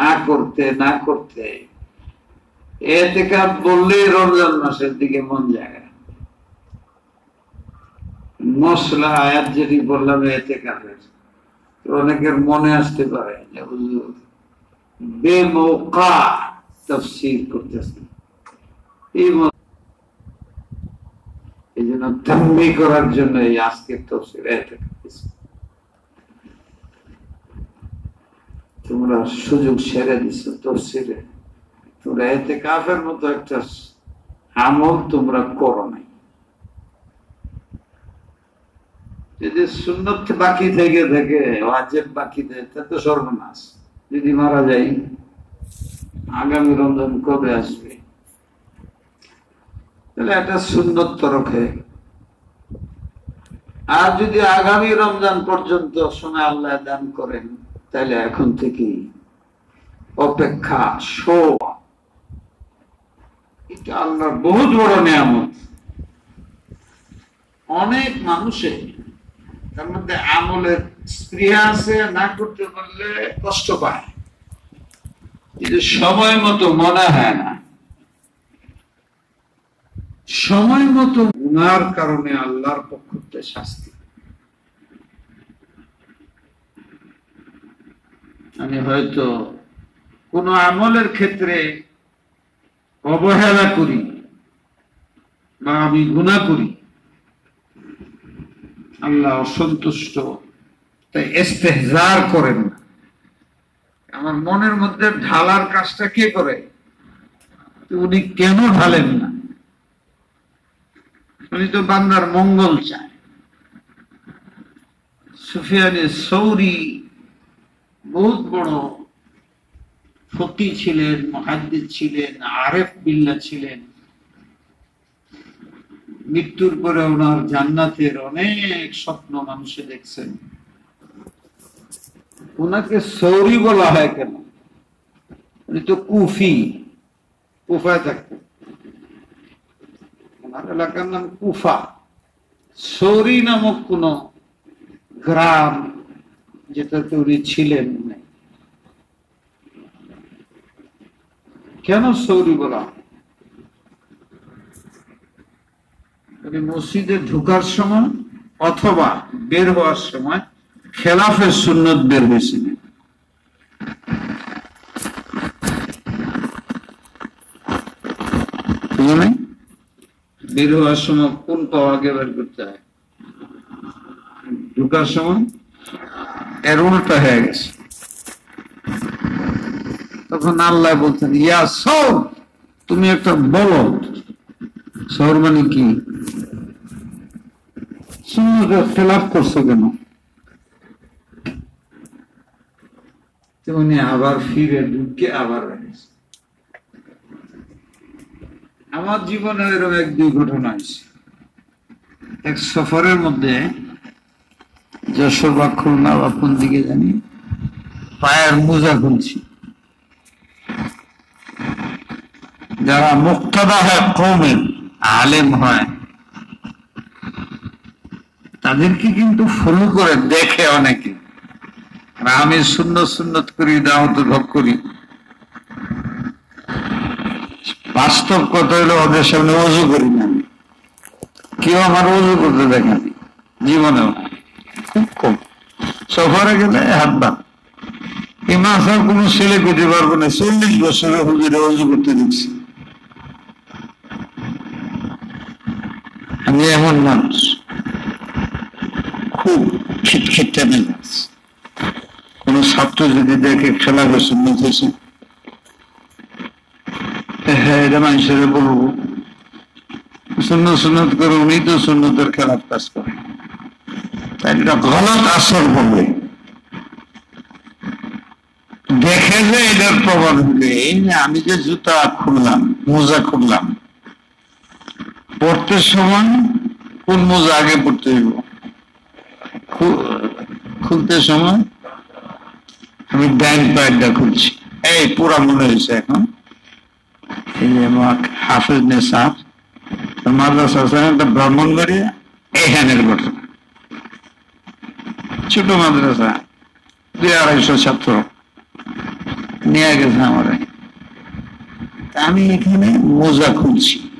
না করতে না করতে। এতেকাপ বললেই রমজান মাসের দিকে মন যায় মশলা আয়াত যেটি বললাম এতেকাপের অনেকের মনে আসতে পারে যে, হুজুর, বেমৌকা তফসির করতেছে। এই এই জন্য তম্বি করার জন্য এই আজকের তফসির এতেকাপ তোমরা সুযোগ সেরে দিচ্ছ তফসিরে। তোমরা এতে কাফের মতো একটা আমল তোমরা করো নাই। যদি সুন্নত বাকি থেকে থেকে, ওয়াজেব বাকি থাকে, তা তো সর্বনাশ। যদি মারা যাই আগামী রমজান কবে আসবে? তাহলে একটা সুন্নত তরফে। আর যদি আগামী রমজান পর্যন্ত সোনা আল্লাহ দান করেন তাহলে এখন থেকে অপেক্ষা শো এটা আল্লাহর বহুত বড় নিয়ামত। অনেক মানুষে তার মধ্যে আমলের স্পৃহা আছে, না করতে পারলে কষ্ট পায়। কিন্তু সময় মতো মনে হয় না। সময় মতো গুনার কারণে আল্লাহর পক্ষ থেকে শাস্তি আমি হয়তো কোন আমলের ক্ষেত্রে অবহেলা করি বা আমি গুণা করি। আল্লাহ অসন্তুষ্ট, তাই এস্তেহজার করেন আমার মনের মধ্যে ঢালার কাজটা কে করে? উনি কেন ঢালেন না? উনি তো বান্দার মঙ্গল চায়। সুফিয়ানে সৌরি বহুত বড় ফকি ছিলেন মহাদ্দিদ ছিলেন, আরেফ বিল্লা ছিলেন। মৃত্যুর পরে ওনার জান্নাতের অনেক স্বপ্ন মানুষে দেখছেন। ওনাকে সৌরি বলা হয় কেন? উনি তো কুফি, কুফায় থাকতেন। ওনার এলাকার নাম কুফা। সৌরি নামক কোন গ্রাম যেটাতে উনি ছিলেন কেন সৌরি বলা? মসজিদে ঢুকার সময় অথবা বের হওয়ার সময় খেলাফের সুন্নত বের হয়েছিলেন? বের হওয়ার সময় কোন পাওয়া আগে বের করতে হয়? ঢুকার সময় এর উল্টা হয়ে গেছে। তখন আল্লাহ বলতেন ইয়া সৌ তুমি একটা বলো সৌর মানে কি? খেলাফ করছ কেন? উনি আবার ফিরে ঢুকে আবার আমার জীবনে এরকম এক দুই ঘটনা আছে এক সফরের মধ্যে যশোর বা খুলনা দিকে জানি। পায়ের মোজা খুলছি। যারা মুক্তদা হয় কৌমের আলেম হয়, তাদেরকে কিন্তু ফলো করে দেখে অনেকে। আর আমি শূন্য সুন্নত করি, দাওয়াত ভোগ করি। বাস্তব কথা হলো ওদের সামনে অজু করি না। কেউ আমার অজু করতে দেখেনি জীবনেও। কম। সফরে গেলে বাদ এই মাসার কোন ছেলে পেতে পারব না। চল্লিশ বছরে হুজুরে অজু করতে দেখছি। আমি এমন মানুষ। খুব খিটখিটটা মেজাজ কোন ছাত্র যদি দেখে খেলা করছে মেতেছে হ্যাঁ এটা মানুষের বলব শূন্য সুন্নত করে উনি তো সুন্নতের খেলাফ কাজ করে তাই এটা গলত আসর বলবে দেখে যে এটার প্রমাণ হলে আমি যে জুতা খুললাম, মোজা খুললাম, পড়তে সময় কোন মোজা আগে পড়তে হইব? খুলতে সময় আমি ব্যাংক পায়েরটা খুলছি। এই পুরা মনে হয়েছে এখন। এই যে আমার হাফিজ নেশার মাদ্রাসা আছে একটা ব্রাহ্মণবাড়িয়া এখানের ঘটনা। ছোট মাদ্রাসা, দুই আড়াইশো ছাত্র। নিয়ে গেছে আমার। আমি এখানে মোজা খুলছি।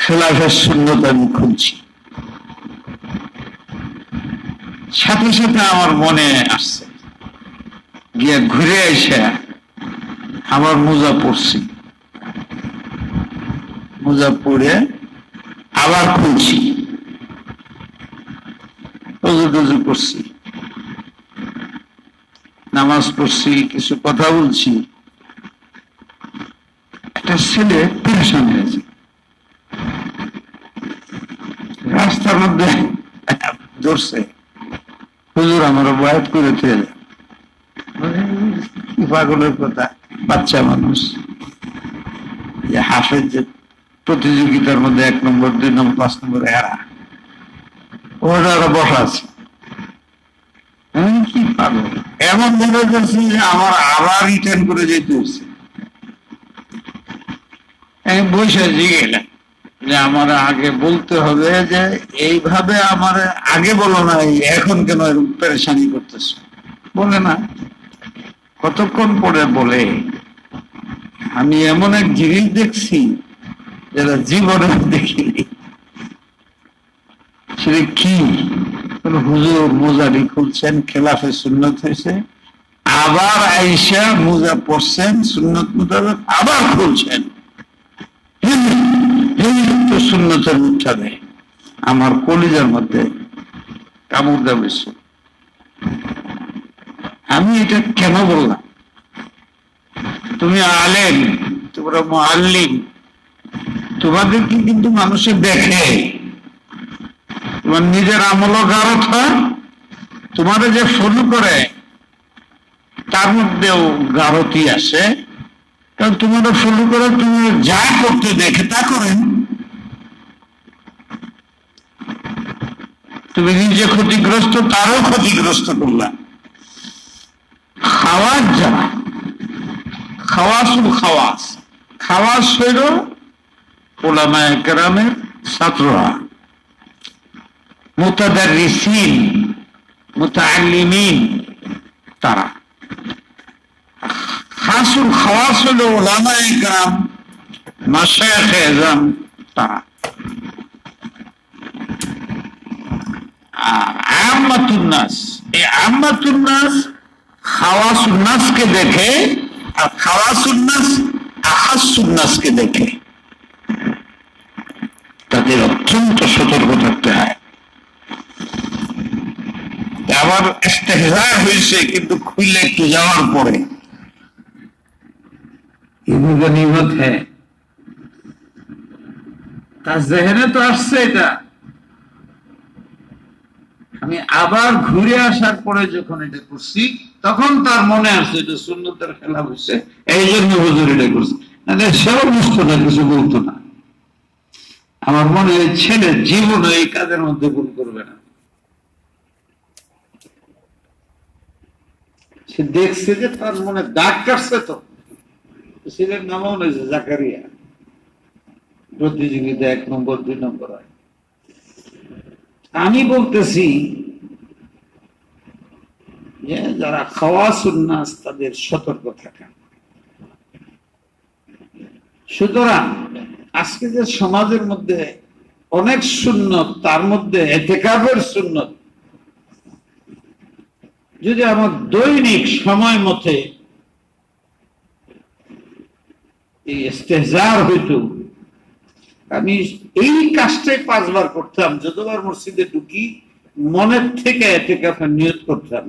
খেলাফের শূন্যতা আমি খুলছি। সাথে সাথে আমার মনে আসছে। গিয়ে ঘুরে এসে আমার মোজা পড়ছি মোজা পড়ে আবার খুলছি। করছি। নামাজ পড়ছি, কিছু কথা বলছি। একটা ছেলে পেরেশান হয়েছে রাস্তার মধ্যে ধরছে। হুজুর আমার বয়াত করে কি পাগলের কথা, বাচ্চা মানুষ। যে হাফের যে প্রতিযোগিতার মধ্যে এক নম্বর, দুই নম্বর, পাঁচ নম্বর এরা ওরা এমন মনে করছি যে আমার আবার রিটার্ন করে যেতে হচ্ছে। বসে যে আমার আগে বলতে হবে যে এইভাবে আমার আগে বলো না এখন কেন এরকম পেরেশানি করতেছে? বলে না। কতক্ষণ পরে বলে? আমি এমন এক জিনিস দেখছি, যেটা জীবনে দেখিনি। সেটা কি? হুজুর মোজারি খুলছেন? খেলাফে সুন্নত হয়েছে? আবার আইসা মোজা পড়ছেন সুন্নত মোতাবেক আবার খুলছেন। সুন্নতের উঠানে আমার কলিজার মধ্যে কামড় দেবে আমি এটা কেন বললাম? তুমি আলেন তোমরা মোয়াল্লিম তোমাদেরকে কিন্তু মানুষে দেখে। তোমার নিজের আমলও গারত হয়, তোমাদের যে ফলো করে, তার মধ্যেও গারতি আসে। কারণ তোমার ফলো করে তুমি যা করতে দেখে তা করেন। তুমি নিজে ক্ষতিগ্রস্ত, তারও ক্ষতিগ্রস্ত করলাম খাওয়ার যারা খাওয়াসুল খাওয়াস খাওয়াস হইল ওলামায় কেরামের ছাত্ররা। মোতাদার রিসিন মোতালিমিন তারা। খাসুল খাওয়াস হল কেরাম মাসায় এজাম তারা। আর আহমাতুন্নাস এই আহমাতুন্নাস খাওয়াসুন্নাসকে দেখে আর খাওয়াসুন্নাস আহাসুন্নাসকে দেখে। তাদের অত্যন্ত সতর্ক থাকতে হয়। আবার ইস্তেহজার হয়েছে, কিন্তু খুললে একটু যাওয়ার পরে। হ্যাঁ। তার জেহেনে তো আসছে এটা। আমি আবার ঘুরে আসার পরে যখন এটা করছি, তখন তার মনে আসছে এটা সুন্নতের খেলা হচ্ছে এই জন্য হুজুর এটা করছে। সেও বুঝতো না, কিছু বলতো না। আমার মনে হয় ছেলে জীবনে এই কাজের মধ্যে ভুল করবে না। সে দেখছে যে তার মনে দাগ কাটছে তো। ছেলের নামও নেছে জাকারিয়া। প্রতিযোগিতা এক নম্বর, দুই নম্বর আমি বলতেছি যে যারা খাওয়া সুন্নাস, তাদের সতর্ক থাকা। সুতরাং আজকে যে সমাজের মধ্যে অনেক সুন্নত, তার মধ্যে এতেকাবের সুন্নত যদি আমার দৈনিক সময় মতে এই হইত, আমি এই কাজটাই পাঁচবার করতাম, যতবার মসজিদে ঢুকি মনের থেকে এতেকাফের নিয়ত করতাম।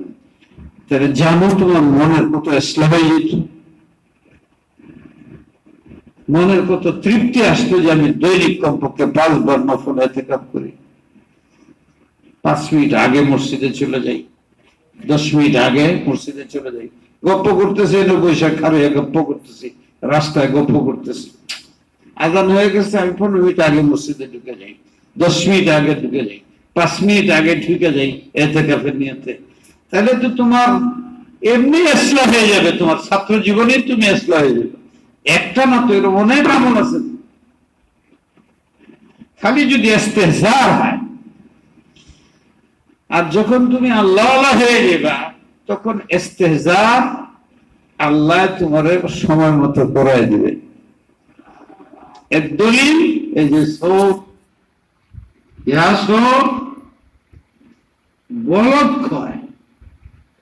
তাহলে জানো তোমার মনের কত ইসলামাই যেত মনের কত তৃপ্তি আসতো যে আমি দৈনিক কমপক্ষে পাঁচবার নফল এতেকাপ করি। পাঁচ মিনিট আগে মসজিদে চলে যাই। দশ মিনিট আগে মসজিদে চলে যাই। গপ্প করতেছি বৈশাখ খারে গপ্প করতেছি, রাস্তায় গপ্প করতেছি। আজান হয়ে গেছে, আমি পনেরো মিনিট আগে মসজিদে ঢুকে যাই। দশ মিনিট আগে ঢুকে যাই। পাঁচ মিনিট আগে ঢুকে যাই এতে কাফের নিয়েতে। তাহলে তো তোমার এমনি এসলা হয়ে যাবে, তোমার ছাত্র জীবনে তুমি এসলা হয়ে যাবে। একটা না তো এরকম অনেক আমল আছে। খালি যদি ইস্তেহজার হয় আর যখন তুমি আল্লাহ হয়ে যাবা, তখন ইস্তেহজার আল্লাহ তোমার সময় মতো করাই দিবে। দলিল, এই যে ইহা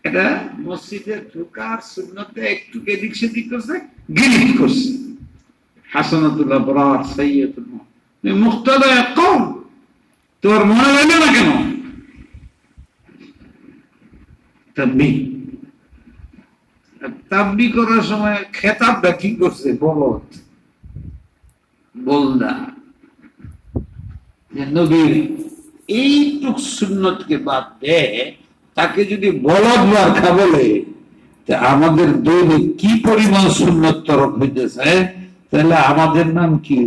এটা মসজিদে ঢোকার শূন্যতে একটু এদিক সেদিক করছে, গিরিট করছে। হাসানাতুল্লাহ বরাত সৈয়দুল্লাহ মুক্তাদা কম। তোর মনে লাগবে না কেন? তাব্বি। তাব্বি করার সময় খেতাবটা কি করছে? বলদ বলদা। যে নবীর এইটুক সুন্নতকে বাদ দেয় তাকে যদি বলদ মার্খা বলে, তা আমাদের দৈনিক কি পরিমাণ সুন্নত তরফ হইতেছে? তাহলে আমাদের নাম কি?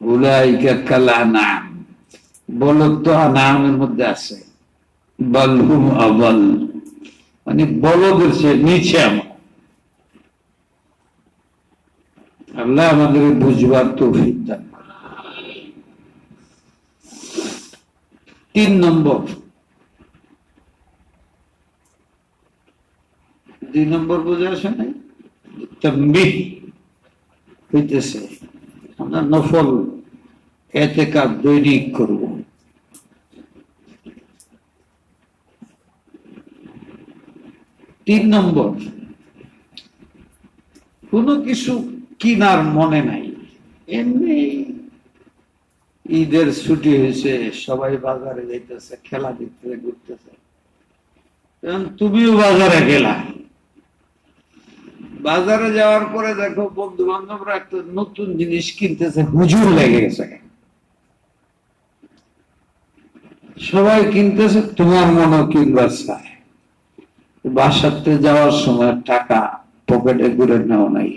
উলাইকা কালা নাম বলদ তো নামের মধ্যে আছে। বলহুম আবল। মানে বলদের সে নিচে আমার। আল্লাহ আমাদের বুঝবার তৌফিক দান তিন নম্বর। দুই নম্বর বুঝে আসে নাই? তম্বি হইতেছে। আমরা নফল এতে কাপ দৈনিক করব। তিন নম্বর, কোনো কিছু কিনার মনে নাই। এমনি ঈদের ছুটি হয়েছে, সবাই বাজারে যাইতেছে, খেলা দেখতেছে ঘুরতেছে। তুমিও বাজারে গেলা। বাজারে যাওয়ার পরে দেখো বন্ধু বান্ধবরা একটা নতুন জিনিস কিনতেছে, হুজুর লেগে গেছে। সবাই কিনতেছে, তোমার মনে কিনবার চায় বাসাতে যাওয়ার সময় টাকা পকেটে ঘুরে নেওয়া নাই।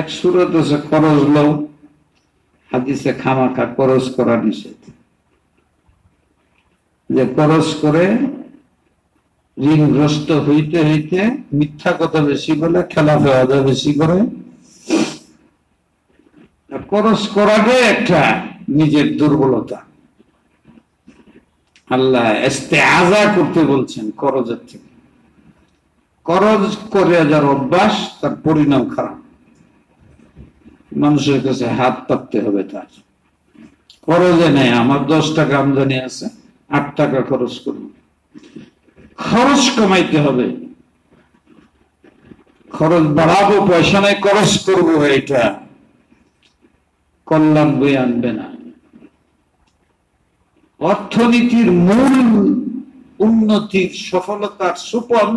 এক সুরত আছে, খরচ লো হাদিসে খামাখা খরচ করা নিষেধ। যে খরচ করে ঋণগ্রস্ত হইতে হইতে মিথ্যা কথা বেশি বলে খেলা ফেওয়া বেশি করে। খরচ করাটাই একটা নিজের দুর্বলতা। আল্লাহ আজা করতে বলছেন করজের থেকে। করজ করে যার অভ্যাস, তার পরিণাম খারাপ। মানুষের কাছে হাত পাততে হবে তার। খরচে নেই, আমার দশ টাকা আমদানি আছে, আট টাকা খরচ করব। খরচ কমাইতে হবে। খরচ বাড়াবো, পয়সা নেই, খরচ করব এটা। কল্যাণ বই আনবে না। অর্থনীতির মূল উন্নতির সফলতার সুপন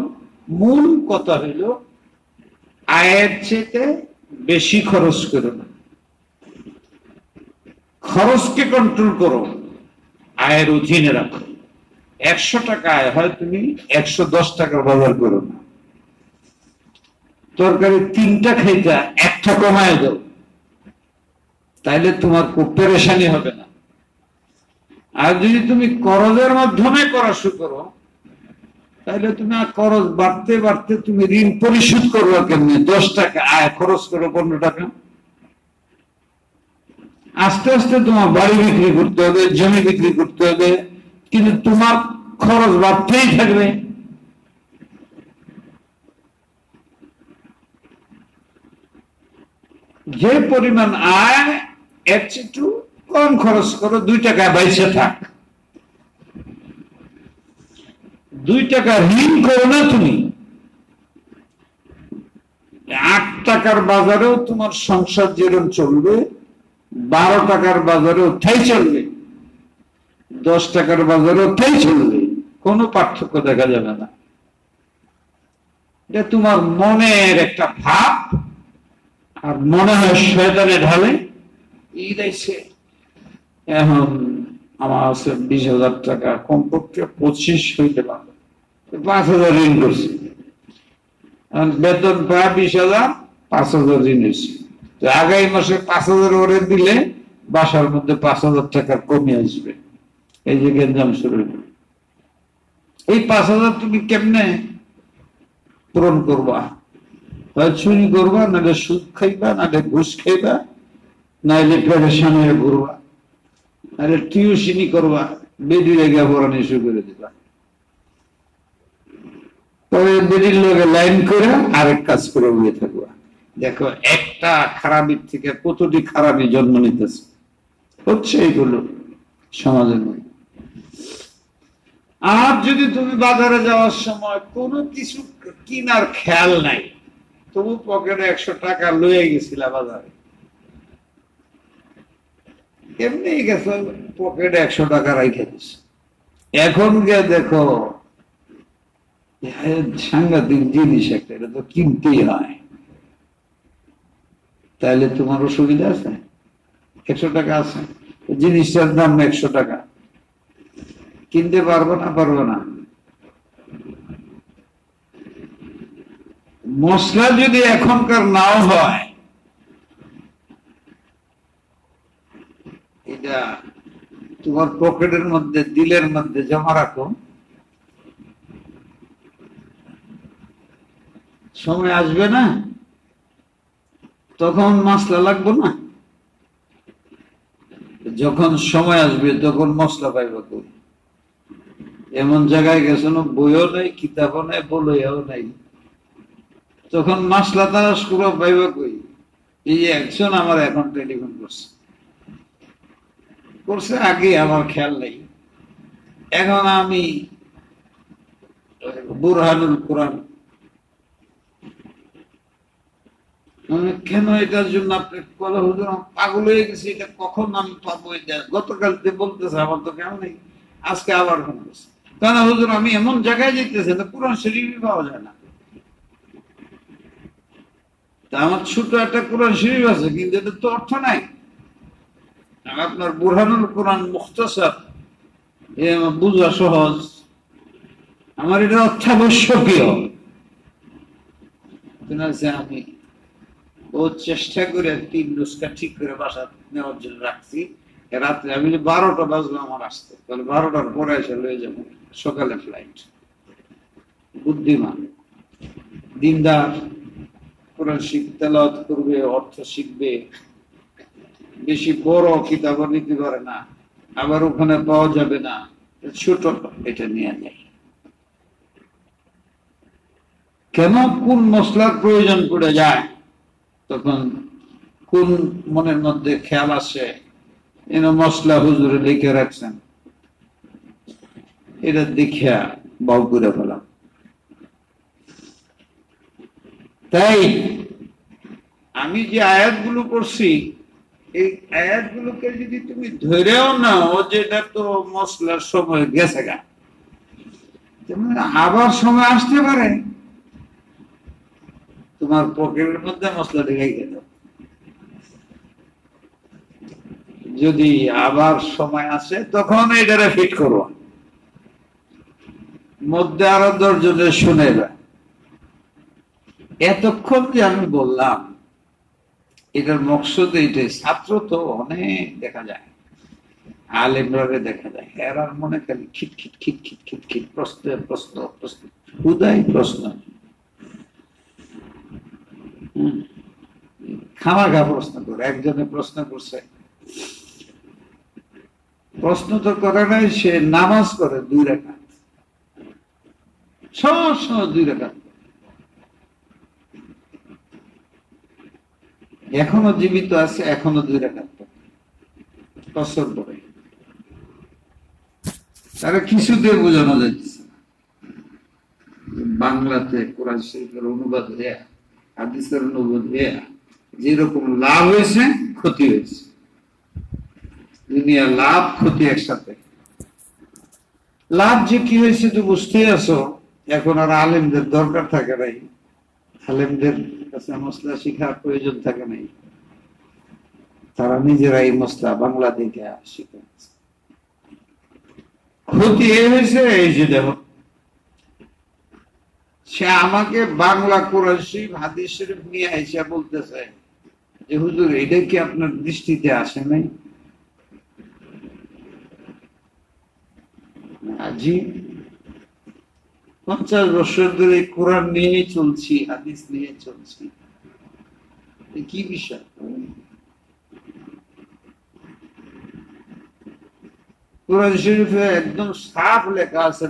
মূল কথা হইল, আয়ের চেয়ে বেশি খরচ করো না। খরচকে কন্ট্রোল করো, আয়ের অধীনে রাখো। একশো টাকা আয় হয়, তুমি একশো দশ টাকার ব্যবহার করো না। তরকারি তিনটা খাইতা একটা কমায় দাও। তাইলে তোমার পেরেশানি হবে না। আর যদি তুমি করজের মাধ্যমে করা শুরু করো, তাহলে তুমি আর খরচ বাড়তে বাড়তে তুমি ঋণ পরিশোধ করব কেমনি? দশ টাকা আয় খরচ করো পনেরো টাকা। আস্তে আস্তে তোমার বাড়ি বিক্রি করতে হবে, জমি বিক্রি করতে হবে, কিন্তু তোমার খরচ বাড়তেই থাকবে। যে পরিমাণ আয়, এর একটু কম খরচ করো, দুই টাকা বাইসে থাক। দুই টাকা ঋণ করো না তুমি। আট টাকার বাজারেও তোমার সংসার যেরকম চলবে, বারো টাকার বাজারেও তাই চলবে, দশ টাকার বাজারেও তাই চলবে, কোনো পার্থক্য দেখা যাবে না। এটা তোমার মনের একটা ভাব, আর মনে হয় শয়তানে ঢালে ঈদ আইসে এখন আমার আছে বিশ হাজার টাকা কমপক্ষে পঁচিশ হইতে পারবে পাঁচ হাজার ঋণ করছি। বেতন পায় বিশ হাজার, পাঁচ হাজার ঋণ হয়েছে। আগামী মাসে পাঁচ হাজার ওরে দিলে বাসার মধ্যে পাঁচ হাজার টাকা কমে আসবে। এই যে গেঞ্জাম শুরু এই পাঁচ হাজার তুমি কেমনে পূরণ করবা? চুরি করবা, নাহলে সুদ খাইবা, নাহলে ঘুষ খাইবা, নাহলে পেরেশান ঘুরবা। নাহলে টিউশনি করবা, বেডি রেখে পড়ানো শুরু করে দিলাম পরে বেডির লোকে লাইন করে আরেক কাজ করে উড়ে থাকব। দেখো, একটা খারাপির থেকে কতটি খারাপই জন্ম নিতেছে। হচ্ছে এইগুলো সমাজের মধ্যে। আর যদি তুমি বাজারে যাওয়ার সময় কোনো কিছু কিনার খেয়াল নাই, তবু পকেটে একশো টাকা লয়ে গেছিলা বাজারে। এমনি গেছো, পকেটে একশো টাকা এখন গিয়ে দেখো সাংঘাতিক জিনিস একটা, এটা তো কিনতেই হয়। তাহলে তোমার অসুবিধা আছে? একশো টাকা আছে। জিনিসটার দাম একশো টাকা। কিনতে পারব না পারব না। মশলা যদি এখনকার নাও হয় এটা তোমার পকেটের মধ্যে, দিলের মধ্যে জমা রাখো। সময় আসবে না, তখন মশলা লাগবে না। যখন সময় আসবে, তখন মশলা পাইব কই এমন জায়গায় গেছে না, বইও নেই, কিতাবও নেই বলইয়াও নাই। তখন মশলা তারা শুরু পাইব কই? এই একজন আমার এখন টেলিফোন করছে। করছে আগে আমার খেয়াল নেই। এখন আমি বুরহানুল কোরআন। কেন এটার জন্য আপনি বলে, হুজুর পাগল হয়ে গেছে, এটা কখন আমি পাবো এটা? গতকাল বলতেছে, আমার তো কেন নেই। আজকে আবার করছে। কেন হুজুর, আমি এমন জায়গায় যেতেছি না কোরআন শরীফই পাওয়া যায় না। তা আমার ছোট একটা কোরআন শরীফ আছে, কিন্তু এটা তো অর্থ নাই। আপনার বুরহানুল কোরআন মুখতাসার বুঝা সহজ। আমার এটা অত্যাবশ্যকীয়। আমি ও চেষ্টা করে তিন নুস্কা ঠিক করে বাসা নেওয়ার জন্য রাখছি। রাত্রে আমি বারোটা বাজলো আমার আসতে। তাহলে বারোটার পরে এসে লয়ে যাব। সকালে ফ্লাইট বুদ্ধিমান। দিনদার। কোরআন শিখ শিখতে করবে, অর্থ শিখবে। বেশি বড় কিতাব নিতে পারে না, আবার ওখানে পাওয়া যাবে না। ছোট এটা নিয়ে যায় কেন কোন মশলার প্রয়োজন পড়ে যায়? তখন কোন মনের মধ্যে খেয়াল আসে এন মশলা হুজুরে লিখে রাখছেন। এটা দেখিয়া বাউ করে ফেলাম। তাই আমি যে আয়াতগুলো করছি এই আয়াতগুলোকে যদি তুমি ধরেও নাও যেটা তো মশলার সময় গেছে গা। আবার সময় আসতে পারে। তোমার পকেটের মধ্যে মশলা ঢেকে গেল। যদি আবার সময় আসে, তখন এটারে ফিট করো। মধ্যে আরও দশজনের শুনে এতক্ষণ যে আমি বললাম এটার মকসদ এইটাই ছাত্র তো অনেক দেখা যায়। আলেমরারে দেখা যায়। এরার মনে খালি খিট খিট খিট খিট খিট খিট প্রশ্ন প্রশ্ন প্রশ্ন। হুদাই প্রশ্ন। খামাখা প্রশ্ন করে, একজনে প্রশ্ন করছে। প্রশ্ন তো করে নাই, সে নামাজ করে দুই রেখা সব সময় দুই রেখা এখনও জীবিত আছে, এখনও দুই রেখা বছর পরে তারা কিছুতে বোঝানো যাচ্ছে বাংলাতে কোরআন শরীফের অনুবাদ হয়ে হাদিসের অনুবাদ হয়ে যেরকম লাভ হয়েছে, ক্ষতি হয়েছে। দুনিয়া লাভ, ক্ষতি একসাথে। লাভ যে কি হয়েছে তো বুঝতেই আছো। এখন আর আলেমদের দরকার থাকে নাই। আলেমদের কাছে মশলা শিখার প্রয়োজন থাকে নাই। তারা নিজেরাই মশলা বাংলা থেকে শিখে ক্ষতি হয়েছে এই যে দেখো। সে আমাকে বাংলা কোরআন হাদিস শরীফ নিয়ে এসে বলতেছে যে, হুজুর, এটা কি আপনার দৃষ্টিতে আসে নাই? পঞ্চাশ বছর ধরে কোরআন নিয়ে চলছি, হাদিস নিয়ে চলছি। কি বিষয়? কোরআন শরীফে একদম সাফ লেখা আছে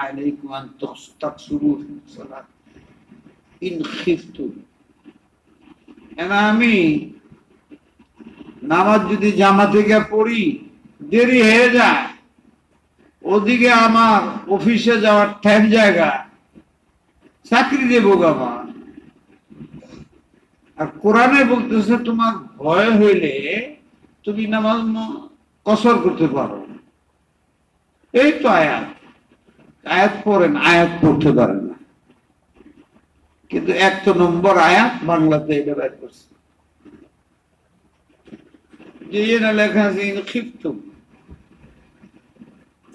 আলাইকুম সালাত ইন খিফতুম এনা আমি নামাজ যদি জামা থেকে পড়ি, দেরি হয়ে যায়। ওদিকে আমার অফিসে যাওয়ার ঠ্যাক জায়গা, চাকরি দেব আমার আর কোরআনে বলতেছে, তোমার ভয় হইলে তুমি নামাজ কসর করতে পারো। এই তো আয়াত। আয়াত পড়েন, আয়াত পড়তে পারে না। কিন্তু এক তো নম্বর আয়াত বাংলাতে এটা বের করছে। যে লেখা আছে খিফতুম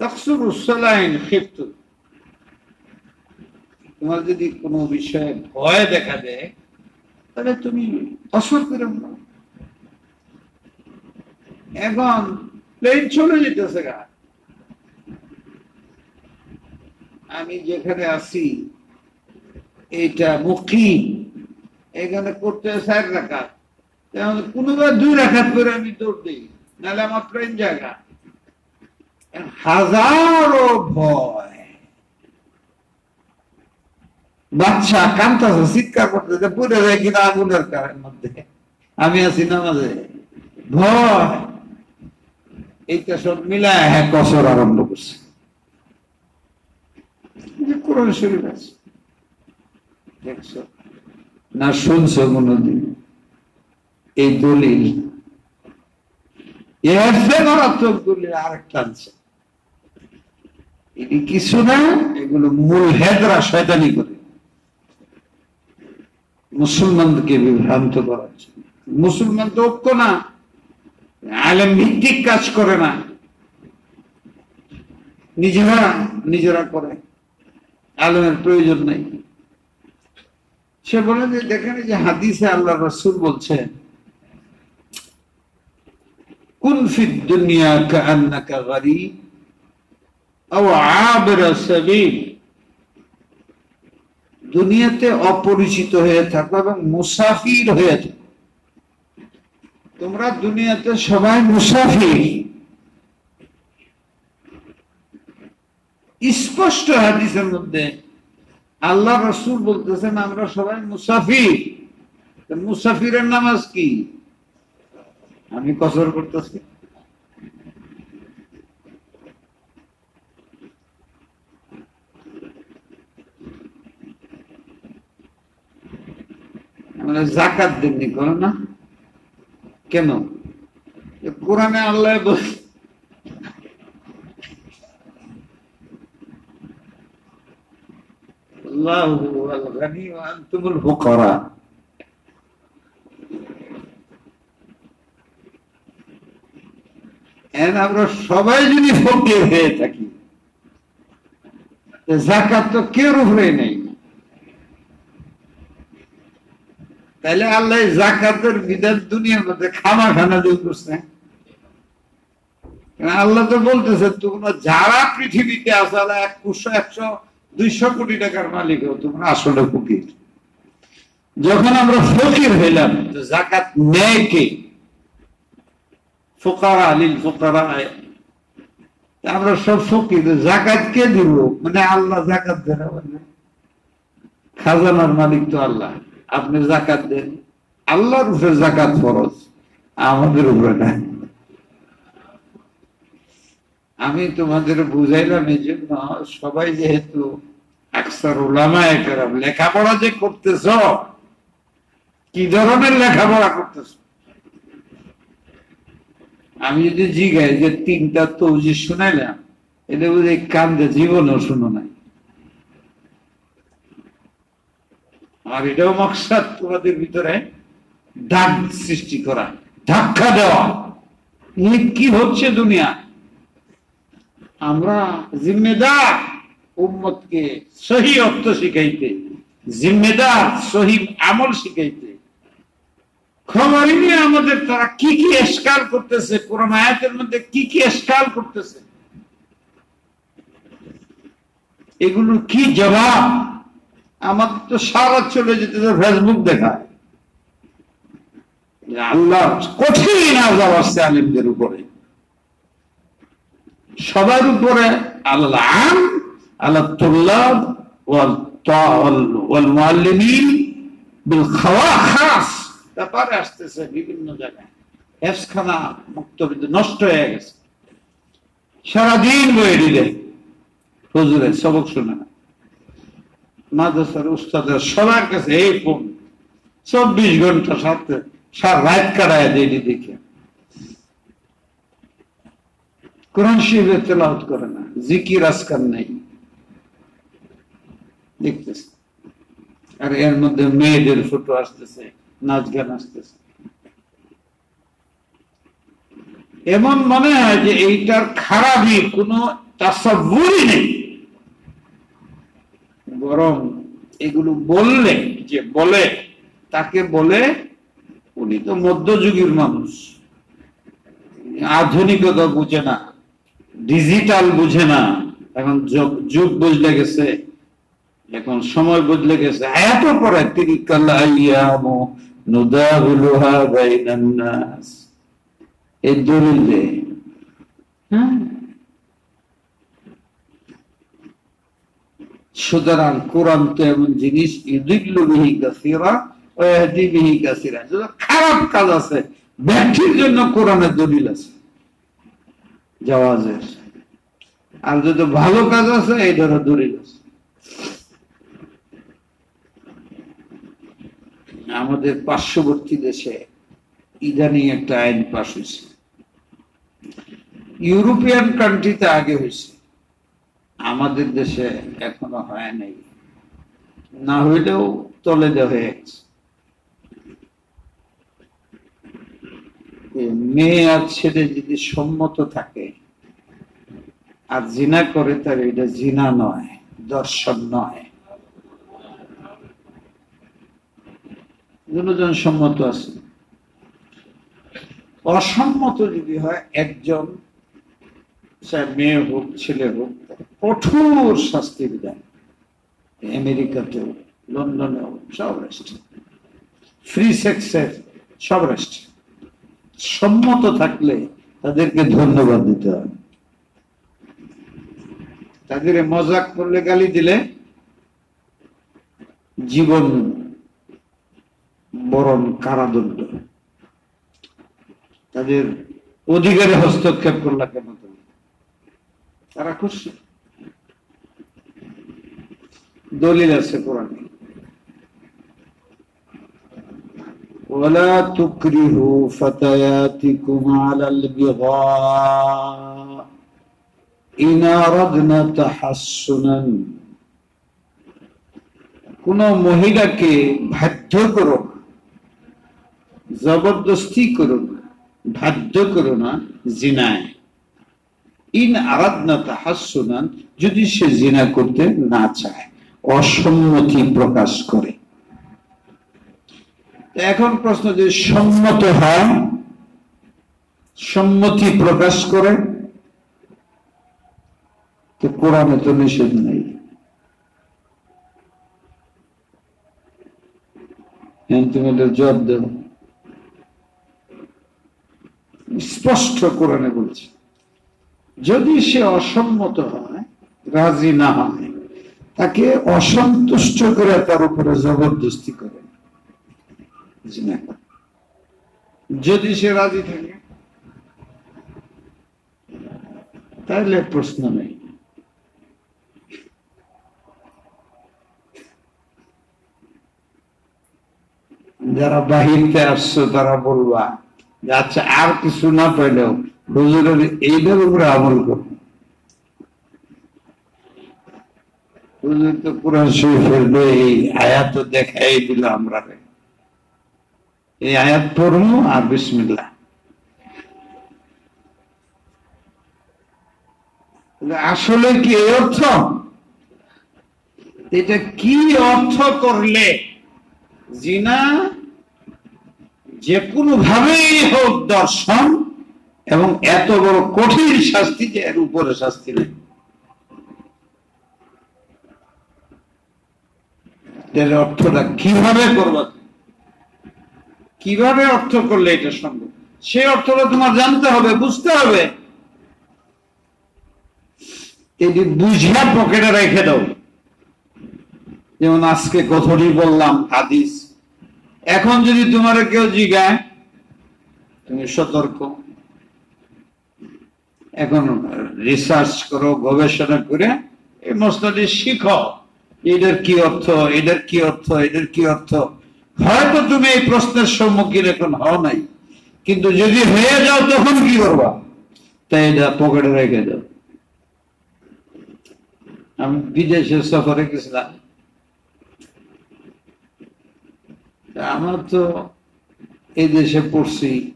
তাকসুরু সালাহ ইন তোমার যদি কোনো বিষয়ে ভয় দেখা দেয়, তাহলে তুমি অসর করে নাও। এখন প্লেন চলে যেতেছে গা। আমি যেখানে আছি, এইটা মুখী। এখানে করতে চার রাখাত কোনোবার দুই রাখাত করে আমি দৌড় দিই, নাহলে আমার প্লেন জায়গা হাজারো ভয়। বাচ্চা কান্তাছে চিৎকার করতেছে, পুড়ে যায় কিনা আগুনের কারের মধ্যে। আমি আছি নামাজে। ভয়। এইটা সব মিলায় হ্যাঁ কসর আরম্ভ করছে। কোরআন শরীফ আছে। না শুনছো কোনদিন? এই দলিল। এর চেয়ে মারাত্মক দলিল আরেকটা আনছে এটি কিছু না, এগুলো মূল হেদরা শয়তানি করে। মুসলমানকে বিভ্রান্ত করার জন্য। মুসলমান তো ঐক্য না, আলেম ভিত্তিক কাজ করে না। নিজেরা নিজেরা করে। আলেমের প্রয়োজন নাই। সে বলে যে, দেখেন যে হাদিসে আল্লাহ রসুল বলছেন, কুন ফিদ দুনিয়া কান্নাকা গরিব? আও আবির সাবিল। দুনিয়াতে অপরিচিত হয়ে থাকো এবং মুসাফির হয়ে থাকো। তোমরা দুনিয়াতে সবাই মুসাফির। স্পষ্ট হাদিসের মধ্যে আল্লাহ রসুল বলতেছেন, আমরা সবাই মুসাফির। মুসাফিরের নামাজ কি? আমি কসর করতেছি। আমরা জাকাত দেননি করো না? কেন? কোরআনে আল্লাহ বল আমরা সবাই যদি ফকির হয়ে থাকি জাকাত তো কেউ উপরে নেই। তাহলে আল্লাহ জাকাতের বিধান দুনিয়ার মধ্যে খামা খানা দিয়ে করছে। আল্লাহ তো বলতেছে, তোমরা যারা পৃথিবীতে আসালা একশো একশো, দুইশো কোটি টাকার মালিক হও, তোমরা আসলে ফকির। যখন আমরা ফকির হইলাম জাকাত নেয় কে? ফোকারা আলিল ফোকারা আমরা সব ফকির, জাকাত কে দিব? মানে আল্লাহ জাকাত দেন খাজানার মালিক তো আল্লাহ। আপনি জাকাত দেন। আল্লাহর উপরে জাকাত ফরজ, আমাদের উপরে না। আমি তোমাদের বুঝাইলাম এই জন্য সবাই যেহেতু আকসার ওলামা একরাম লেখাপড়া যে করতেছ, কি ধরনের লেখাপড়া করতেছ? আমি যদি জিগাই যে তিনটা তৌজি শুনাইলাম, এটা বুঝে কান্দে, জীবনও শুনো নাই। আর এটাও মকসাদ তোমাদের ভিতরে দাগ সৃষ্টি করা, ধাক্কা দেওয়া। কি হচ্ছে দুনিয়া? আমরা জিম্মেদার উম্মতকে সহি অর্থ শিখাইতে, জিম্মেদার সহি আমল শিখাইতে। খবরই নিয়ে আমাদের তারা কি কি এসকাল করতেছে, কোরআন আয়াতের মধ্যে কি কি এসকাল করতেছে। এগুলো কি জবাব? আমাদের তো সারা চলে যেতে ফেসবুক দেখায়। আল্লাহ, কঠিন আজাব আসছে আলিমদের উপরে। সবার উপরে আল্লাহ আল্লাহ তুল্লাব ওয়াল বিল খাওয়া খাস ব্যাপারে আসতেছে বিভিন্ন জায়গায়। হেফসখানা মুক্তবিদ নষ্ট হয়ে গেছে। সারাদিন বই দিলে। হুজুরে সবক শুনে মাদ্রাসার উস্তাদের সবার কাছে এই ফোন। চব্বিশ ঘণ্টা সাথে সার রাত কাটায় দেরি দেখে কোরআন শিবের তেলাওত করে না, জিকির আজকার নেই। দেখতেছে। আর এর মধ্যে মেয়েদের ফটো আসতেছে, নাচ গান আসতেছে। এমন মনে হয় যে এইটার খারাপই কোনো তাসাবুরই নেই। বরং এগুলো বললে, যে বলে, তাকে বলে উনি তো মধ্যযুগের মানুষ। আধুনিকতা বুঝে না ডিজিটাল বুঝে না। এখন যুগ বুঝলে গেছে, এখন সময় বদলে গেছে। এত নুদাহুলুহা এই দলিল হ্যাঁ? সুতরাং কোরআন তো এমন জিনিস খারাপ কাজ আছে। ব্যক্তির জন্য কোরআনের দলিল আছে। জাওয়াজের। আর যদি ভালো কাজ আছে এই ধরনের দলিল আছে। আমাদের পার্শ্ববর্তী দেশে ইদানিং একটা আইন পাশ হয়েছে। ইউরোপিয়ান কান্ট্রিতে আগে হয়েছে। আমাদের দেশে এখনও হয় নাই। না হইলেও তলে দেওয়া হয়ে গেছে। মেয়ে আর ছেলে যদি সম্মত থাকে, আর জিনা করে তার এটা জিনা নয়, দর্শন নয়। দুজন সম্মত আছে। অসম্মত যদি হয়, একজন মেয়ে হোক, ছেলে হোক কঠোর শাস্তি বিধান। আমেরিকাতেও, লন্ডনেও, সব রাষ্ট্রে। ফ্রি সেক্সের সব রাষ্ট্রে। সম্মত থাকলে তাদেরকে ধন্যবাদ দিতে হবে। তাদের মজাক করলে গালি দিলে জীবন বরণ কারাদণ্ড। তাদের অধিকারে হস্তক্ষেপ করলা কেন তারা খুশি। দলিল আছে কোরআনে ولا تكرهوا فتياتكم على البغاء إن أردنا تحسنا কোন মহিলাকে বাধ্য করো না জবরদস্তি করো না বাধ্য করো না জিনায় ইন আরাধনা তাহাসুনান যদি সে জিনা করতে না চায় অসম্মতি প্রকাশ করে। এখন প্রশ্ন যে সম্মত হয় সম্মতি প্রকাশ করে, তো কোরআনে তো নিষেধ নেই। তুমি জবাব দেব স্পষ্ট কোরআনে বলছে, যদি সে অসম্মত হয়, রাজি না হয় তাকে অসন্তুষ্ট করে তার উপরে জবরদস্তি করে। যদি সে রাজি থাকে, তাহলে প্রশ্ন নেই। যারা বাহিরতে আসছো, তারা বলবা আচ্ছা আর কিছু না পাইলেও হুজুরের এইটার উপরে আমল করো। কোরআন শরীফের এই আয়াত দেখাই দিল আমরা এই আয়াত আর বিসমিল্লা আসলে কি অর্থ? এটা কি অর্থ করলে জিনা যে কোনো ভাবেই হোক দর্শন এবং এত বড় কঠিন শাস্তি যে এর উপরে শাস্তি নেই। এর অর্থটা কীভাবে করব কীভাবে অর্থ করলে এটা সম্ভব? সেই অর্থটা তোমার জানতে হবে, বুঝতে হবে। এটি বুঝিয়া পকেটে রেখে দাও। যেমন আজকে কথনই বললাম, হাদিস। এখন যদি তোমার কেউ জিগায়, তুমি সতর্ক। এখন রিসার্চ করো, গবেষণা করে এই মশলাটি শিখো। এটার কি অর্থ? এটার কি অর্থ? এটার কি অর্থ? হয়তো তুমি এই প্রশ্নের সম্মুখীন এখন হও নাই। কিন্তু যদি হয়ে যাও, তখন কি করবা? তাই এটা পকেটে রেখে দাও। আমি বিদেশে সফরে গেছিলাম। আমার তো এই দেশে পড়ছি।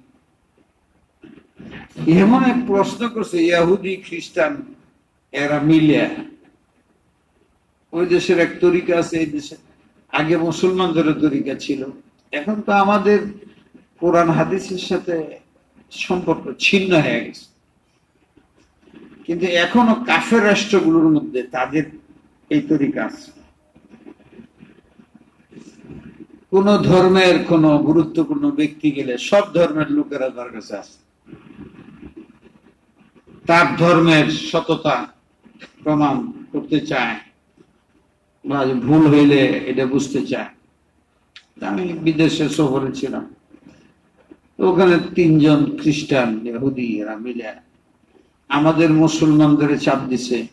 এমন এক প্রশ্ন করছে, ইয়াহুদি, খ্রিস্টান, এরা মিলিয়া ওই দেশের এক তরিকা আছে, এই দেশে আগে মুসলমানদের তরিকা ছিল। এখন তো আমাদের কোরআন হাদিসের সাথে সম্পর্ক ছিন্ন হয়ে গেছে। কিন্তু এখনও কাফের রাষ্ট্রগুলোর মধ্যে তাদের এই তরিকা আছে। কোন ধর্মের কোন গুরুত্বপূর্ণ ব্যক্তি গেলে সব ধর্মের লোকেরা তার কাছে আছে তার ধর্মের সততা প্রমাণ করতে চায়। ভুল হইলে এটা বুঝতে চায়। আমি বিদেশে সফরে ছিলাম। ওখানে তিনজন খ্রিস্টান, ইহুদি এরা মিলে আমাদের মুসলমানদের চাপ দিছে।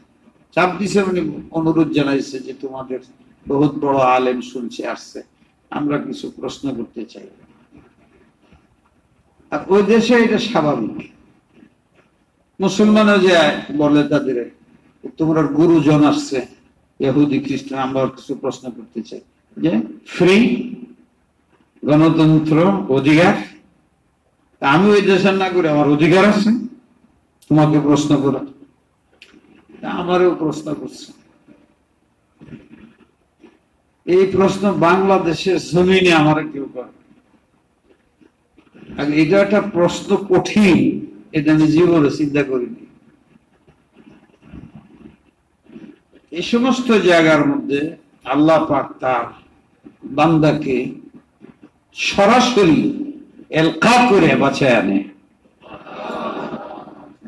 চাপ দিছে মানে অনুরোধ জানাইছে যে তোমাদের বহুত বড় আলেম শুনছে, আসছে। আমরা কিছু প্রশ্ন করতে চাই। আর ওই দেশে এটা স্বাভাবিক। মুসলমানও যে বলে তাদের, তোমরা গুরুজন আসছে। ইহুদি, খ্রিস্টান, আমরা কিছু প্রশ্ন করতে চাই। যে ফ্রি গণতন্ত্র অধিকার আমি ওই দেশের না করে আমার অধিকার আছে, তোমাকে প্রশ্ন করা। আমারও প্রশ্ন করছে। এই প্রশ্ন বাংলাদেশের জমিনে আমার কেউ করে? এটা একটা প্রশ্ন কঠিন, এটা আমি জীবনে চিন্তা করিনি। এই সমস্ত জায়গার মধ্যে আল্লাহ পাক তার বান্দাকে সরাসরি এলকা করে বাঁচায় আনে।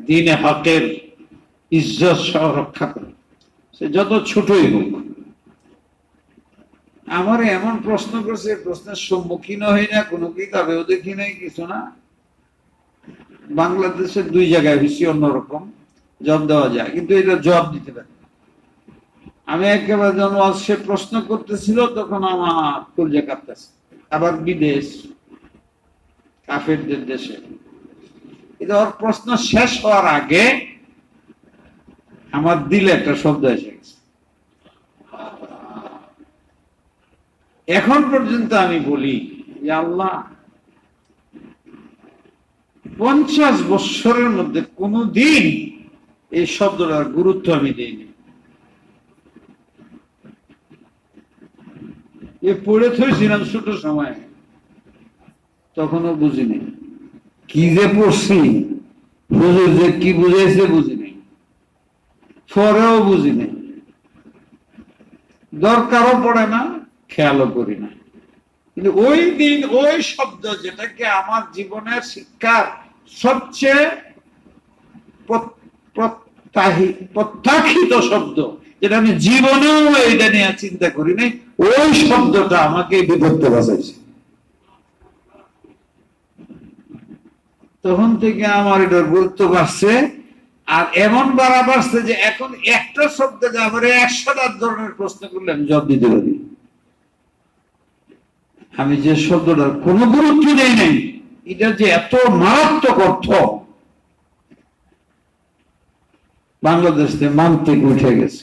দিনে হকের ইজ্জত সহ করে। সে যত ছোটই হোক। আমার এমন প্রশ্ন করছে প্রশ্নের সম্মুখীন হই না, কোনো কিতাবেও দেখি নাই, কিছু না। বাংলাদেশের দুই জায়গায় বেশি অন্যরকম জব দেওয়া যায়, কিন্তু এটা জব দিতে পারে। আমি একেবারে যখন সে প্রশ্ন করতেছিল, তখন আমার কলজা কাঁপতেছে। আবার বিদেশ, কাফেরদের দেশে। কিন্তু ওর প্রশ্ন শেষ হওয়ার আগে আমার দিলে একটা শব্দ এসে গেছে। এখন পর্যন্ত আমি বলি যে আল্লাহ, পঞ্চাশ বৎসরের মধ্যে কোনো দিন এই শব্দটার গুরুত্ব আমি দিইনি। এ পড়ে থইছিলাম ছোট সময়। তখনও বুঝিনি। কি যে পড়ছি, বুঝে যে কি বুঝাইছে বুঝিনি। পরেও বুঝিনি। দরকারও পড়ে না, খেয়ালও করি না। কিন্তু ওই দিন ওই শব্দ যেটাকে আমার জীবনের শিক্ষার সবচেয়ে প্রত্যাখিত শব্দ যেটা আমি জীবনেও এটা নিয়ে চিন্তা করি নাই, ওই শব্দটা আমাকে বিপত্তে বাঁচাইছে তখন থেকে আমার এটার গুরুত্ব বাড়ছে, আর এমন বাড়া বাড়ছে যে এখন একটা শব্দ যে আমার একশো ধরনের প্রশ্ন করলে আমি জব দিতে পারি। আমি যে শব্দটার কোন গুরুত্ব নেই নেই, এটা যে এত মারাত্মক অর্থ, বাংলাদেশ মানতে উঠে গেছে।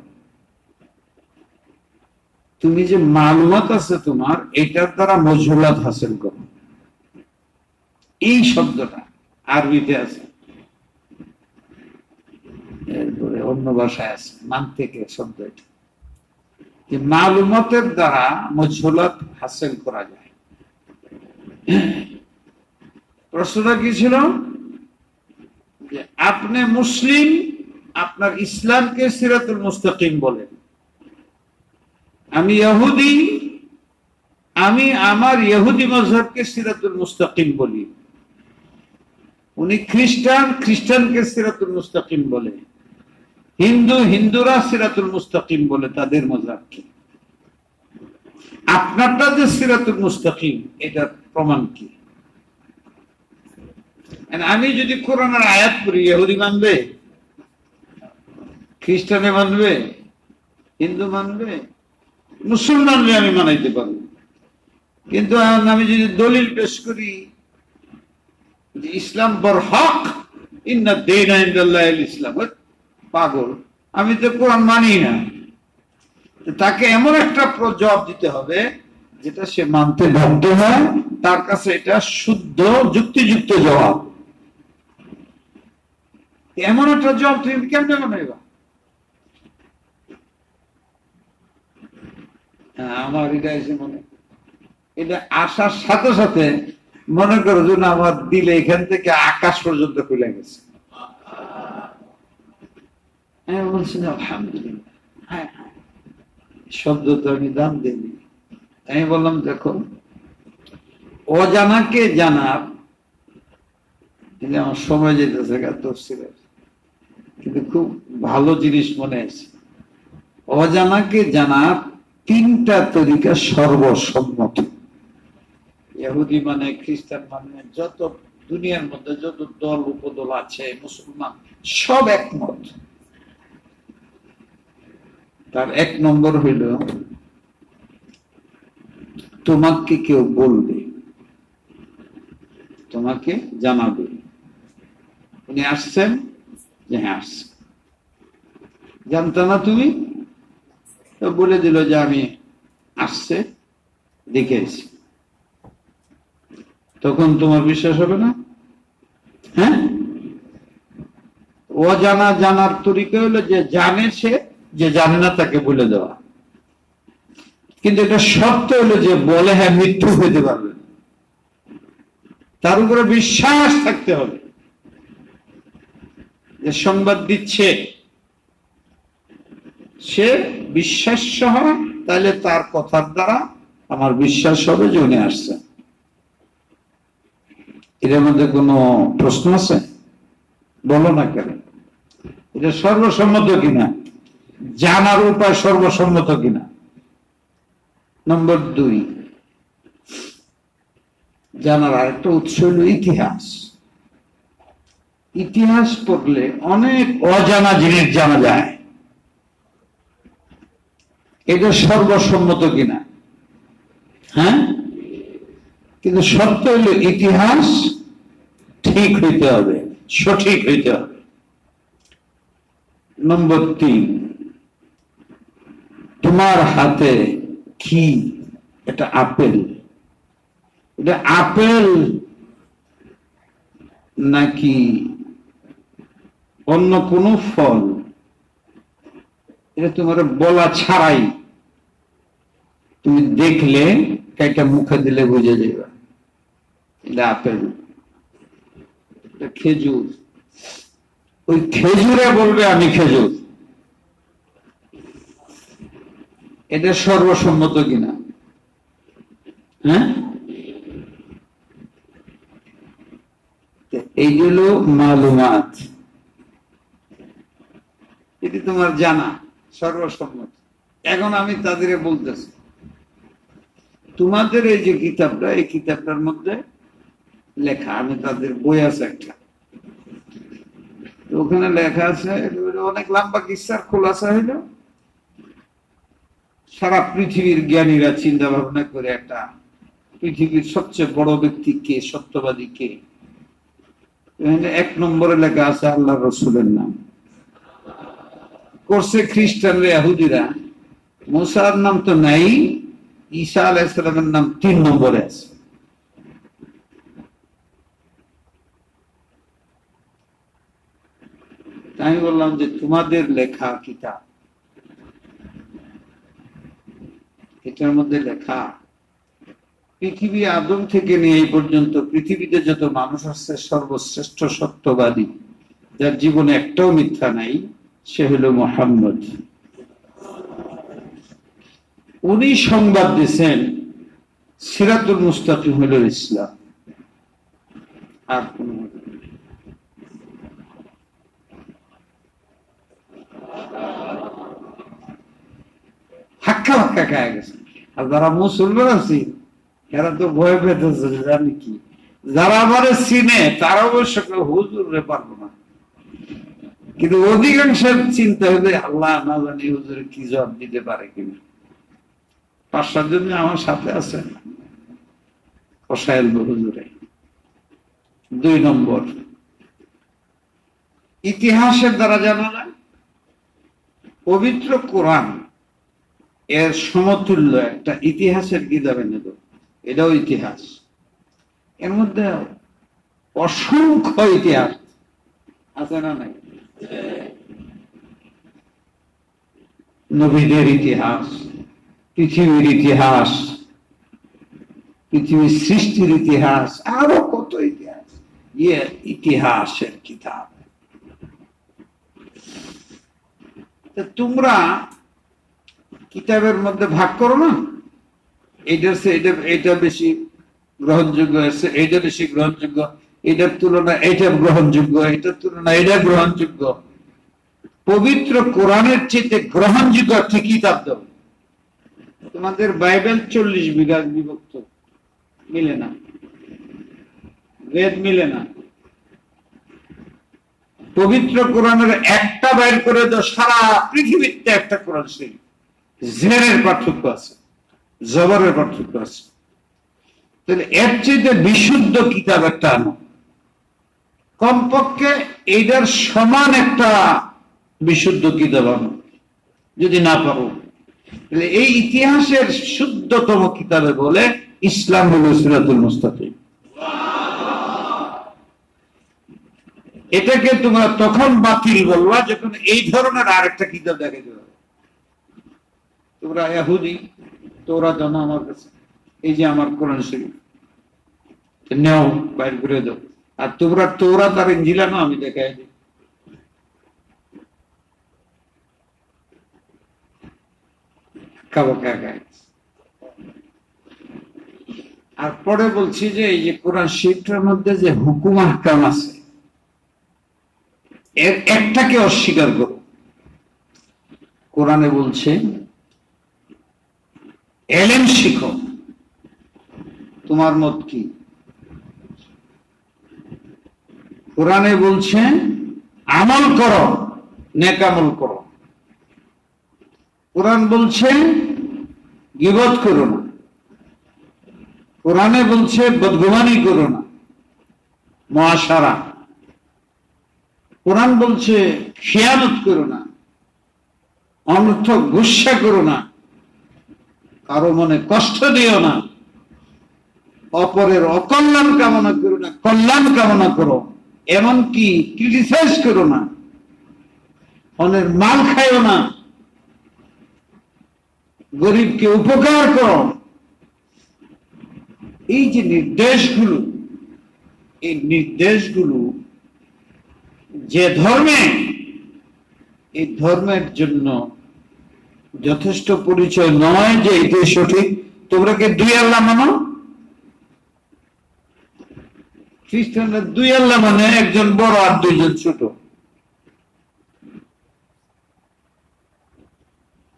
তুমি যে মালুমাত আছে তোমার, এটার দ্বারা মজহুলাত হাসিল করো। এই শব্দটা আরবিতে আছে। এরপরে অন্য ভাষায় আছে মান থেকে শব্দ এটা। মালুমতের দ্বারা মজহুলাত হাসিল করা যায়। প্রশ্নটা কি ছিল? যে আপনি মুসলিম, আপনার ইসলামকে সিরাতুল মুস্তাকিম বলেন আমি ইহুদি, আমি আমার ইহুদি মজহবকে সিরাতুল মুস্তাকিম বলি। উনি খ্রিস্টান, খ্রিস্টানকে সিরাতুল মুস্তাকিম বলে। হিন্দু, হিন্দুরা সিরাতুল মুস্তাকিম বলে তাদের মজাবকে আপনারটা যে সিরাতুল মুস্তাকিম, এটার প্রমাণ কি? আমি যদি কোরআনের আয়াত করি ইহুদি মানবে? খ্রিস্টানে মানবে? হিন্দু মানবে? মুসলমানরে আমি মানাইতে পারব কিন্তু আমি যদি দলিল পেশ করি ইসলাম বরহক ইন্না দেনা ইসলাম। পাগল। আমি তো কোরআন মানি না। তাকে এমন একটা জবাব দিতে হবে যেটা সে মানতে বাধ্য হয়, তার কাছে এটা শুদ্ধ, যুক্তিযুক্ত জবাব। এমন একটা জবাব তুমি কেমনে বানাইবা? আমার এটা এসে মনে এটা আসার সাথে সাথে মনে করো যে আমার দিলে এখান থেকে আকাশ পর্যন্ত খুলে গেছে। হ্যাঁ হ্যাঁ। শব্দ তো আমি দাম দিইনি। আমি বললাম, দেখো, অজানাকে জানার আমার সময় যেতেছে তফসিলের কিন্তু খুব ভালো জিনিস মনে আছে। অজানাকে জানার তিনটা তরিকা সর্বসম্মত। ইহুদি মানে খ্রিস্টান মানে যত দুনিয়ার মধ্যে যত দল, উপদল আছে, মুসলমান, সব একমত। তার এক নম্বর হইল, তোমাকে কেউ বলবে, তোমাকে জানাবে। উনি আসছেন যে হ্যাঁ আসছেন জানতো না তুমি? তো বলে দিল যে আমি আসছে, দেখে এসেছি। তখন তোমার বিশ্বাস হবে না? হ্যাঁ? অজানা জানার তরিকা হলো যে জানে সে যে জানে না তাকে বলে দেওয়া। কিন্তু এটা সত্য হলো যে বলে হ্যাঁ মৃত্যু হইতে পারবে তার উপরে বিশ্বাস থাকতে হবে। যে সংবাদ দিচ্ছে সে বিশ্বাস হয় তাহলে তার কথার দ্বারা আমার বিশ্বাস হবে যে উনি এর মধ্যে কোনো প্রশ্ন আছে? বলো না কেন? এটা সর্বসম্মত কিনা? জানার উপায় সর্বসম্মত কিনা? নম্বর দুই, জানার আরেকটা উৎস হল ইতিহাস। ইতিহাস পড়লে অনেক অজানা জিনিস জানা যায়। এটা সর্বসম্মত কিনা? হ্যাঁ? কিন্তু সত্য হইল ইতিহাস ঠিক হইতে হবে, সঠিক হইতে হবে। নম্বর তিন, তোমার হাতে কি? এটা আপেল। এটা আপেল নাকি অন্য কোন ফল? এটা তোমার বলা ছাড়াই। তুমি দেখলে একটা মুখে দিলে বুঝে যাবে এটা আপেল। খেজুর। ওই খেজুরে বলবে আমি খেজুর। এটা সর্বসম্মত কিনা? হ্যাঁ? এইগুলো মালুমাত। এটি তোমার জানা। সর্বসম্মত। এখন আমি তাদের বলতেছি, তোমাদের এই যে কিতাবটা, এই কিতাবটার মধ্যে লেখা, আমি তাদের বই আছে একটা। ওখানে লেখা আছে, অনেক লম্বা কিসার খোলাসা হইল। সারা পৃথিবীর জ্ঞানীরা চিন্তা ভাবনা করে একটা পৃথিবীর সবচেয়ে বড় ব্যক্তি কে, সত্যবাদী কে? এক নম্বরে লেখা আছে আল্লাহ রসুলের নাম। করছে খ্রিস্টানরা ইহুদিরা। মুসার নাম তো নাই, ঈসা আলাইসালামের নাম তিন নম্বরে আছে। আমি বললাম যে তোমাদের লেখা কিতাব? এটার মধ্যে লেখা, পৃথিবী আদম থেকে নিয়ে এই পর্যন্ত পৃথিবীতে যত মানুষ আছে সর্বশ্রেষ্ঠ সত্যবাদী, যার জীবনে একটাও মিথ্যা নাই সে হলো মোহাম্মদ। উনি সংবাদ দিয়েছেন সিরাতুল মুস্তাকিম হলো ইসলাম। আর কোন হাক্কা হাক্কা খায় গেছে। আর যারা মুসলমান আছে, এরা তো ভয় পেতেছে জানি কি। যারা আমার চিনে, তারা অবশ্য হুজুর রে পারব কিন্তু অধিকাংশের চিন্তা হলে আল্লাহ না জানি হুজুরে কি জবাব দিতে পারে কিনা? পাঁচ সাতজন আমার সাথে আছে কষায়েল হুজুরে। দুই নম্বর। ইতিহাসের দ্বারা জানা যায়, পবিত্র কোরআন এর সমতুল্য একটা ইতিহাসের কিতাব এনে দেব এটাও ইতিহাস। এর মধ্যে অসংখ্য ইতিহাস আছে না নাই? নবীদের ইতিহাস, পৃথিবীর ইতিহাস, পৃথিবীর সৃষ্টির ইতিহাস, আরও কত ইতিহাস। ইয়ে ইতিহাসের কিতাব। তোমরা কিতাবের মধ্যে ভাগ করো না? এটা এটা বেশি গ্রহণযোগ্য এটা বেশি গ্রহণযোগ্য। এটার তুলনা, এটা গ্রহণযোগ্য, এটার তুলনা, এটা গ্রহণযোগ্য। পবিত্র কোরআনের চেয়ে গ্রহণযোগ্য একটি কিতাব দেব তোমাদের বাইবেল চল্লিশ বিঘা বিভক্ত। মিলে না। বেদ মিলে না। পবিত্র কোরআনের একটা বাইর করে দাও, সারা পৃথিবীতে একটা কোরআন সেই জেনের পার্থক্য আছে, জবরের পার্থক্য আছে। তাহলে এর চেয়ে বিশুদ্ধ কিতাব একটা আনো। কমপক্ষে এইটার সমান একটা বিশুদ্ধ কিতাব যদি না তাহলে এই ইতিহাসের শুদ্ধতম কিতাবে বলে ইসলাম হল সিরাতুল এটাকে তোমরা তখন বাতিল বলবা যখন এই ধরনের আরেকটা কিতাব দেখে দেবে তোমরা এহুদি তোরা জানো আমার কাছে। এই যে আমার কোরআন শরীফ। নেও, বাইর করে দাও। আর তোমরা তোরা তার ইঞ্জিলা না, আমি দেখাই আর পরে বলছি যে, এই যে কোরআন শরীফটার মধ্যে যে হুকুম আহকাম আছে, এর একটাকে অস্বীকার করো। কোরআনে বলছে এলেন শিখো। তোমার মত কি? কোরআনে বলছে, আমল করো, নেকামল করো। কোরআন বলছে, গিবত করো না। কোরআনে বলছে, বদগুমানি করো না। মহাসারা। কোরআন বলছে খেয়ানত করো না। অনর্থ গুসা করো না। কারও মনে কষ্ট দিও না। অপরের অকল্যাণ কামনা করো না। কল্যাণ কামনা করো। এমনকি ক্রিটিসাইজ করো না। অনের মাল খাইও না। গরিবকে উপকার করো। এই যে নির্দেশগুলো, এই নির্দেশগুলো যে ধর্মে, এই ধর্মের জন্য যথেষ্ট পরিচয় নয় যে এটাই সঠিক। তোমরা কি দুই আল্লাহ মানো? খ্রিস্টানরা দুই আল্লাহ মানে একজন বড় আর দুইজন ছোট।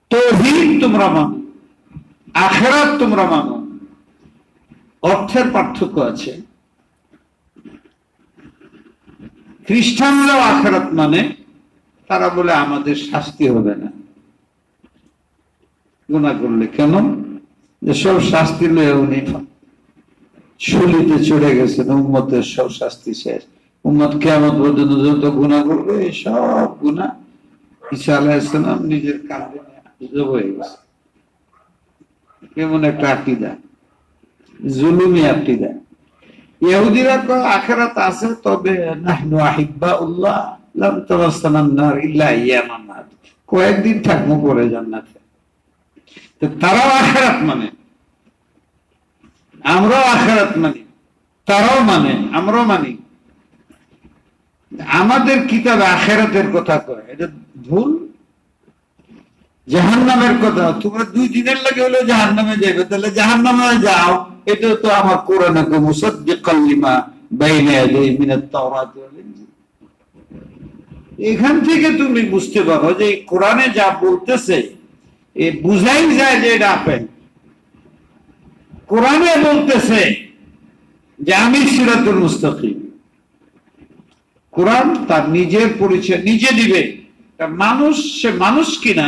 তৌহিদ তোমরা মানো, আখেরাত তোমরা মানো। অর্থের পার্থক্য আছে। খ্রিস্টানরাও আখেরাত মানে তারা বলে আমাদের শাস্তি হবে না। গুণা করলে কেন? যে সব শাস্তি লয়ে উনি শুলিতে চড়ে গেছেন উম্মতের সব শাস্তি শেষ। উম্মত কেমন পর্যন্ত যত গুণা করবে, সব গুণা ঈসা আলাহিসাম নিজের কাঁধে হয়ে গেছে। কেমন একটা আকিদা, জুলুমি আকিদা। ইহুদিরা তো আখেরাত আছে, তবে নাহনু আহিব্বা উল্লাহ লাম তামাসসানান নার ইল্লা ইয়ামান কয়েকদিন থাকব পরে জান্নাতে। তারাও আখেরাত মানে। আমরাও আখেরাত মানি, তারাও মানে আমরাও মানি। আমাদের কিতাব আখেরাতের কথা কয়, এটা ভুল? জাহান নামের কথা, তোমরা দুই দিনের লাগে হলে জাহান নামে যাবে তাহলে জাহান নামে যাও এটা তো আমার কোরআন মুসদ্দিকাল লিমা মিনাত তাওরাত ওয়াল ইনজিল। এখান থেকে তুমি বুঝতে পারো যে কোরআনে যা বলতেছে, এ বুঝাই যায় যে এটা আপেল। কোরআনে বলতেছে যে আমি সিরাতুল মুস্তাকিম। কোরআন তার নিজের পরিচয় নিজে দিবে। তার মানুষ, সে মানুষ কিনা,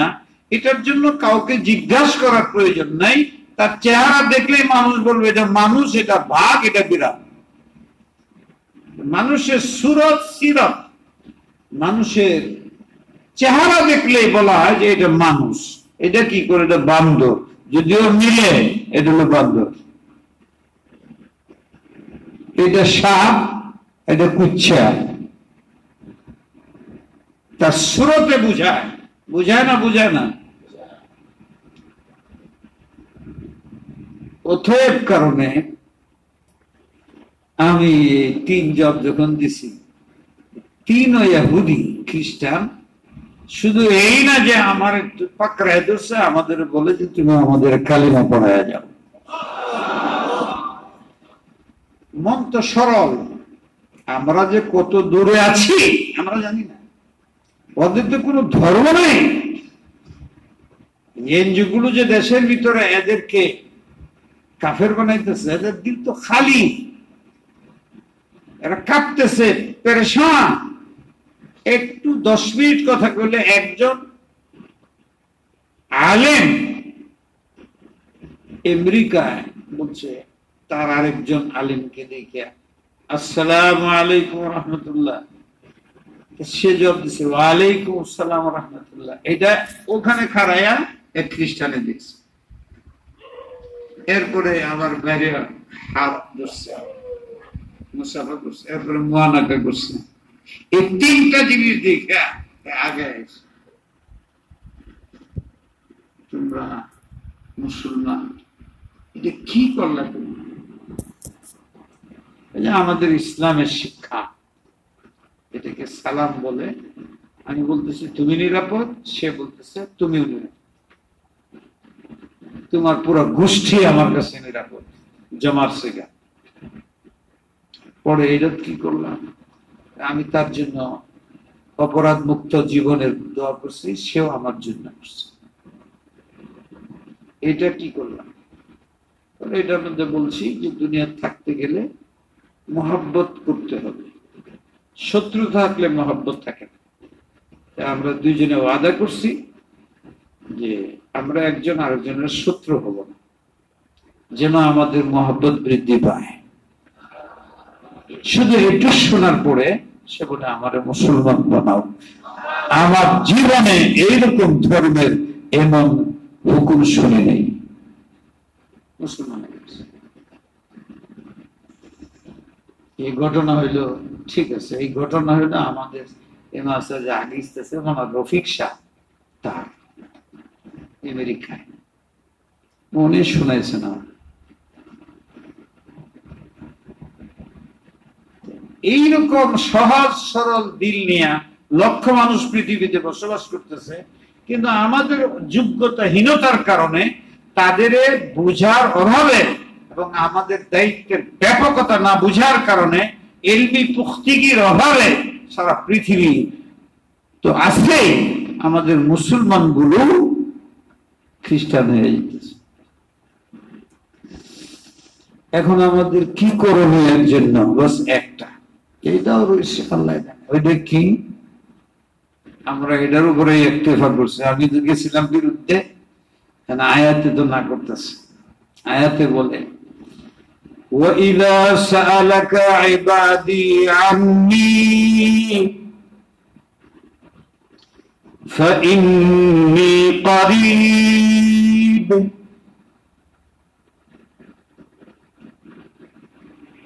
এটার জন্য কাউকে জিজ্ঞাসা করার প্রয়োজন নাই। তার চেহারা দেখলেই মানুষ বলবে এটা মানুষ এটা বাঘ এটা বিড়াল মানুষের সুরত সিরত। মানুষের চেহারা দেখলেই বলা হয় যে এটা মানুষ। এটা কি করে? এটা বান্দর। যদিও মিলে এটা হলো বান্দর এটা সাপ, এটা কুচ্ছা। তার সুরতে বুঝায়। বুঝায় না বুঝায় না। অথব কারণে আমি তিন জব যখন দিছি তিন ইয়াহুদি খ্রিস্টান শুধু এই না যে আমার পাকড়ায় ধরছে, আমাদের বলে যে তুমি আমাদের কালিমা পড়ায় যাও। মন তো সরল। আমরা যে কত দূরে আছি, আমরা জানি না। ওদের তো কোনো ধর্ম নেই। এনজিও গুলো যে দেশের ভিতরে এদেরকে কাফের বানাইতেছে, এদের দিল তো খালি। এরা কাঁপতেছে, পেরেশান। একটু দশ মিনিট কথা বললে একজন আলেম আমেরিকায় বলছে, তার আরেকজন আলেমকে দেখে, আসসালাম আলাইকুম রহমতুল্লাহ। সে জবাব দিছে, ওয়ালাইকুম আসসালাম রহমতুল্লাহ। এটা ওখানে খারাইয়া এক খ্রিস্টানে দিচ্ছে এরপরে আবার বাইরে হাত ধরছে, মুসাফা করছে, এরপরে মোয়ানাকা করছে। এই তিনটা জিনিস দেখে আগে তোমরা মুসলমান, এটা কি করলে তুমি আমাদের ইসলামের শিক্ষা, এটাকে সালাম বলে, আমি বলতেছি, তুমি নিরাপদ? সে বলতেছে, তুমিও নিরাপদ। তোমার পুরো গোষ্ঠী আমার কাছে নিরাপদ জমার সেগা পরে এটা কি করলাম? আমি তার জন্য অপরাধ মুক্ত জীবনের দোয়া করছি, সেও আমার জন্য করছে। এটা কি করলাম? এটার মধ্যে বলছি যে দুনিয়া থাকতে গেলে মহাব্বত করতে হবে। শত্রু থাকলে মহাব্বত থাকে না। আমরা দুইজনে ওয়াদা করছি যে আমরা একজন আরেকজনের শত্রু হব না, যেন আমাদের মহাব্বত বৃদ্ধি পায়। শুধু এটা শোনার পরে সে বলে আমার মুসলমান বানাও। আমার জীবনে এইরকম ধর্মের এমন হুকুম শুনে নেই। মুসলমান এই ঘটনা হইল, ঠিক আছে, এই ঘটনা হইল আমাদের যে আগে ইসতেছে আমার রফিক শাহ তার, আমেরিকায়। উনি শুনেছেন আমার এইরকম সহজ, সরল দিল নিয়ে লক্ষ মানুষ পৃথিবীতে বসবাস করতেছে। কিন্তু আমাদের যোগ্যতাহীনতার কারণে তাদের বুঝার অভাবে এবং আমাদের দায়িত্বের ব্যাপকতা না বুঝার কারণে এলবি পুক্তিগির অভাবে সারা পৃথিবী তো আছে আমাদের মুসলমানগুলো খ্রিস্টান হয়ে যেতেছে এখন আমাদের কি করণীয় জন্য? বাস একটা। এইটাও রয়েছে আল্লাহ ওইটা কি আমরা এটার উপরে একটেফা করছি আমি তো গেছিলাম বিরুদ্ধে আয়াতে তো না করতেছে আয়াতে বলে وإذا سألك عبادي عني فإني قريب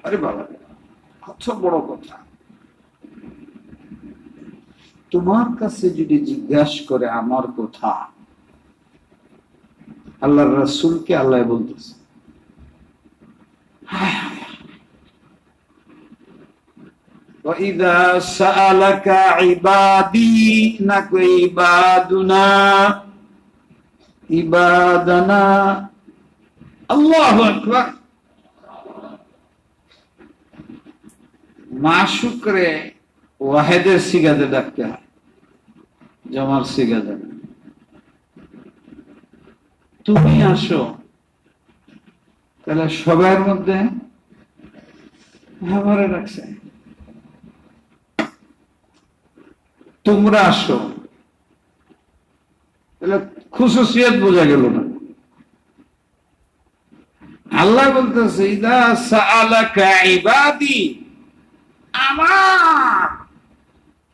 আরে বাবা কত বড় কথা তোমার কাছে যদি জিজ্ঞাসা করে আমার কথা আল্লাহর রাসূলকে আল্লাহ বলতেছে وإذا سألك عبادي نك عبادنا عبادنا الله أكبر মাশুকরে ওয়াহেদের সিগাতে ডাকতে হয়, জমার সিগাতে তুমি আসো। তাহলে সবার মধ্যে আমারে রাখছে তোমরা আসো। তাহলে খুশুসিয়ত বোঝা গেল না। আল্লাহ বলতেছে, ইদা সাআলাকা ইবাদি আমার।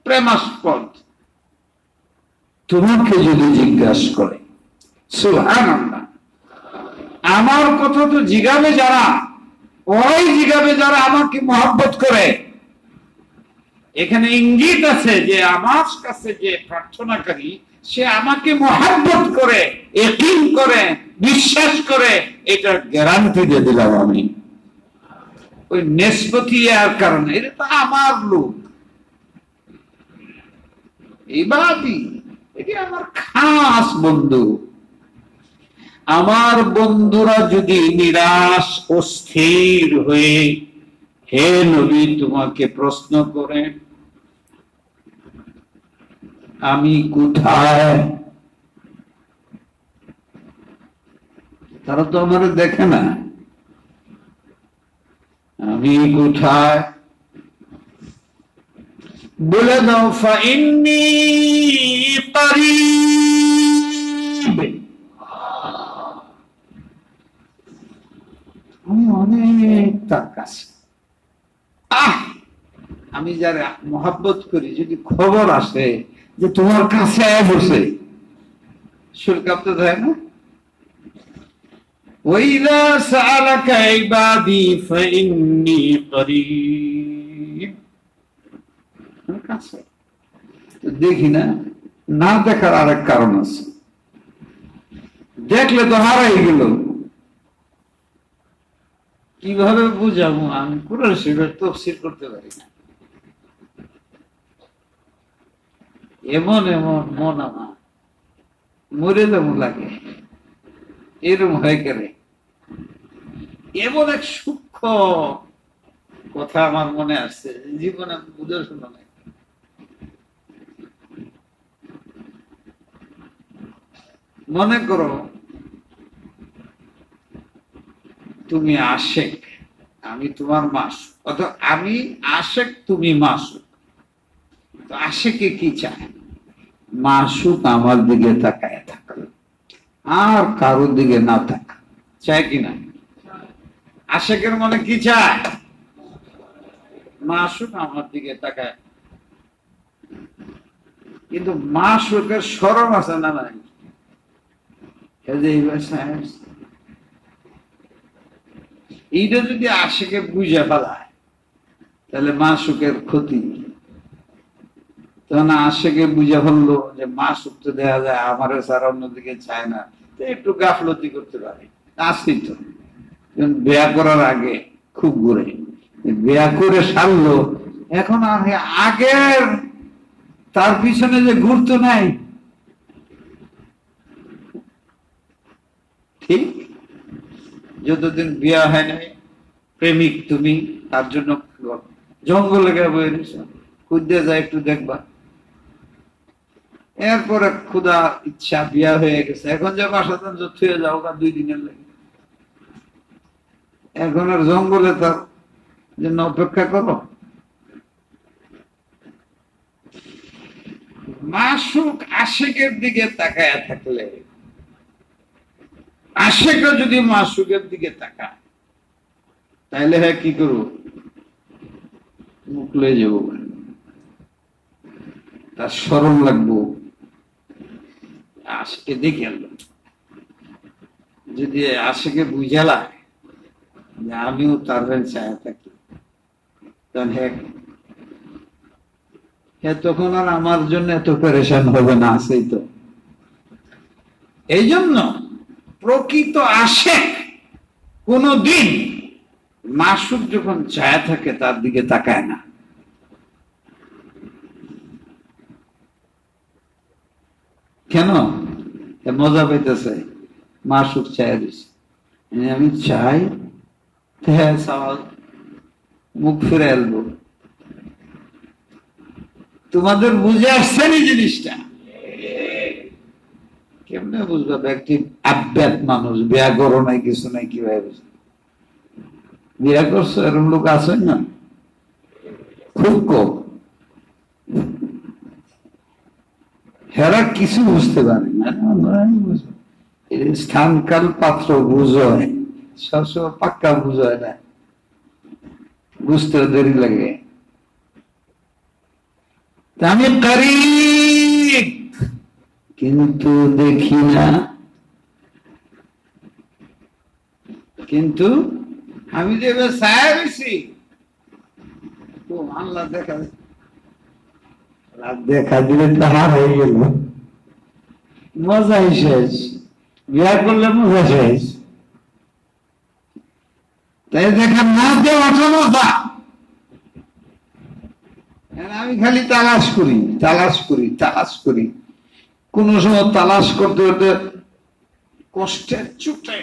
প্রেমাস্পদ। তোমাকে যদি জিজ্ঞাসা করে আমার কথা তো জিগাবে যারা ওই জিগাবে যারা আমাকে মহব্বত করে। এখানে ইঙ্গিত আছে যে, আমার কাছে যে প্রার্থনাকারী, সে আমাকে মহাব্বত করে একিন করে, বিশ্বাস করে, এটা গ্যারান্টি দিয়ে দিলাম আমি। ওই নেসপতি আর কারণে, এটা তো আমার লোক। ইবাদি এটি আমার খাস বন্ধু। আমার বন্ধুরা যদি নিরাশ অস্থির হয়ে, হে নবী, তোমাকে প্রশ্ন করে, আমি কোথায়? তারা তো আমার দেখে না। আমি কোথায়? বলে দাও করিব আমি অনেক তার কাছে। আহ! আমি যারা মহাব্বত করি, যদি খবর আসে যে তোমার কাছে বসে। সুর কাঁপতে থাকে না? وإذا سألك عبادي فإني قريب কাছে তো দেখি না না দেখার আরেক কারণ আছে দেখলে তো হারাই গেল কিভাবে বুঝাবো আমি কোরআন শরীফের তফসির করতে পারি না এমন এমন মন আমার মরে যেমন লাগে এরম হয়ে গেলে এমন এক সূক্ষ্ম কথা আমার মনে আসছে, জীবনে বুঝে শোনা নাই। মনে করো, তুমি আশেক, আমি তোমার মাস অর্থাৎ আমি আশেক, তুমি মাসুক। তো আশেকে কি চায়? মাসুক আমার দিকে তাকায় থাকল আর কারোর দিকে না থাকা চায় কিনা আশেকের মনে কি চায়? মাসুক আমার দিকে তাকায়। কিন্তু মাসুকের সরম আছে না নাই। এইটা যদি আশেকে বুঝে ফেলায়, তাহলে মা মাসুকের ক্ষতি। তখন আশেকে বুঝে ফেলল যে মাসুক তো দেখা যায় আমার স্যার অন্যদিকে চায় না। তো একটু গাফলতি করতে পারে। আসি তো কিন্তু বিয়া করার আগে খুব ঘুরে। বিয়া করে সারলো, এখন আর আগের, তার পিছনে যে ঘুরতো নাই। ঠিক? যতদিন বিয়া হয় নাই প্রেমিক তুমি, তার জন্য জঙ্গলে গিয়ে বয়ে নিছো। খুঁজতে যায় একটু দেখবা। এরপরে ক্ষুদা ইচ্ছা, বিয়া হয়ে গেছে। এখন যে বাসাতে থুয়ে যাও গা দুই দিনের লাগে। এখন আর জঙ্গলে তার জন্য অপেক্ষা করো। মাসুক আশেকের দিকে তাকায় থাকলে আশেকরা যদি মাসুকের দিকে তাকায় তাহলে হ্যাঁ কি করব? মুখ লয়ে যাব। তার স্মরণ লাগবো। আশকে দেখে যদি আশকে বুঝালা যে আমিও তার চায় থাকি। তখন আর আমার জন্য এত পেরেশান হবে না সেই তো। এই জন্য প্রকৃত আসে কোনো দিন মাসুক যখন চায় থাকে, তার দিকে তাকায় না। কেন? মজা পাইতেছে মাসুক চায় দিছে। আমি চাই হ্যাঁ সওয়াল মুখ ফিরে এলবো তোমাদের বুঝে আসছে নি জিনিসটা? কেমনে বুঝবে? ব্যক্তি আব্যাত মানুষ বিয়া নাই, কিছু নাই কীভাবে বুঝবে? বিয়া করছ এরকম লোক আছে না? খুব কম। হেরা কিছু বুঝতে পারে না। এই স্থানকাল পাত্র বুঝয় সবসময় পাক্কা বুঝয় না। বুঝতে দেরি লাগে। আমি করিব কিন্তু দেখি না। কিন্তু আমি যে ছায়া বেশি আল্লাহ দেখা দেখা দিলে তাহা হয়ে গেল। মজাই শেষ। বিয়া করলে মজা শেষ। তাই দেখা না আমি খালি তালাশ করি তালাশ করি করি। কোন সময় তালাশ করতে করতে কষ্টের চুটে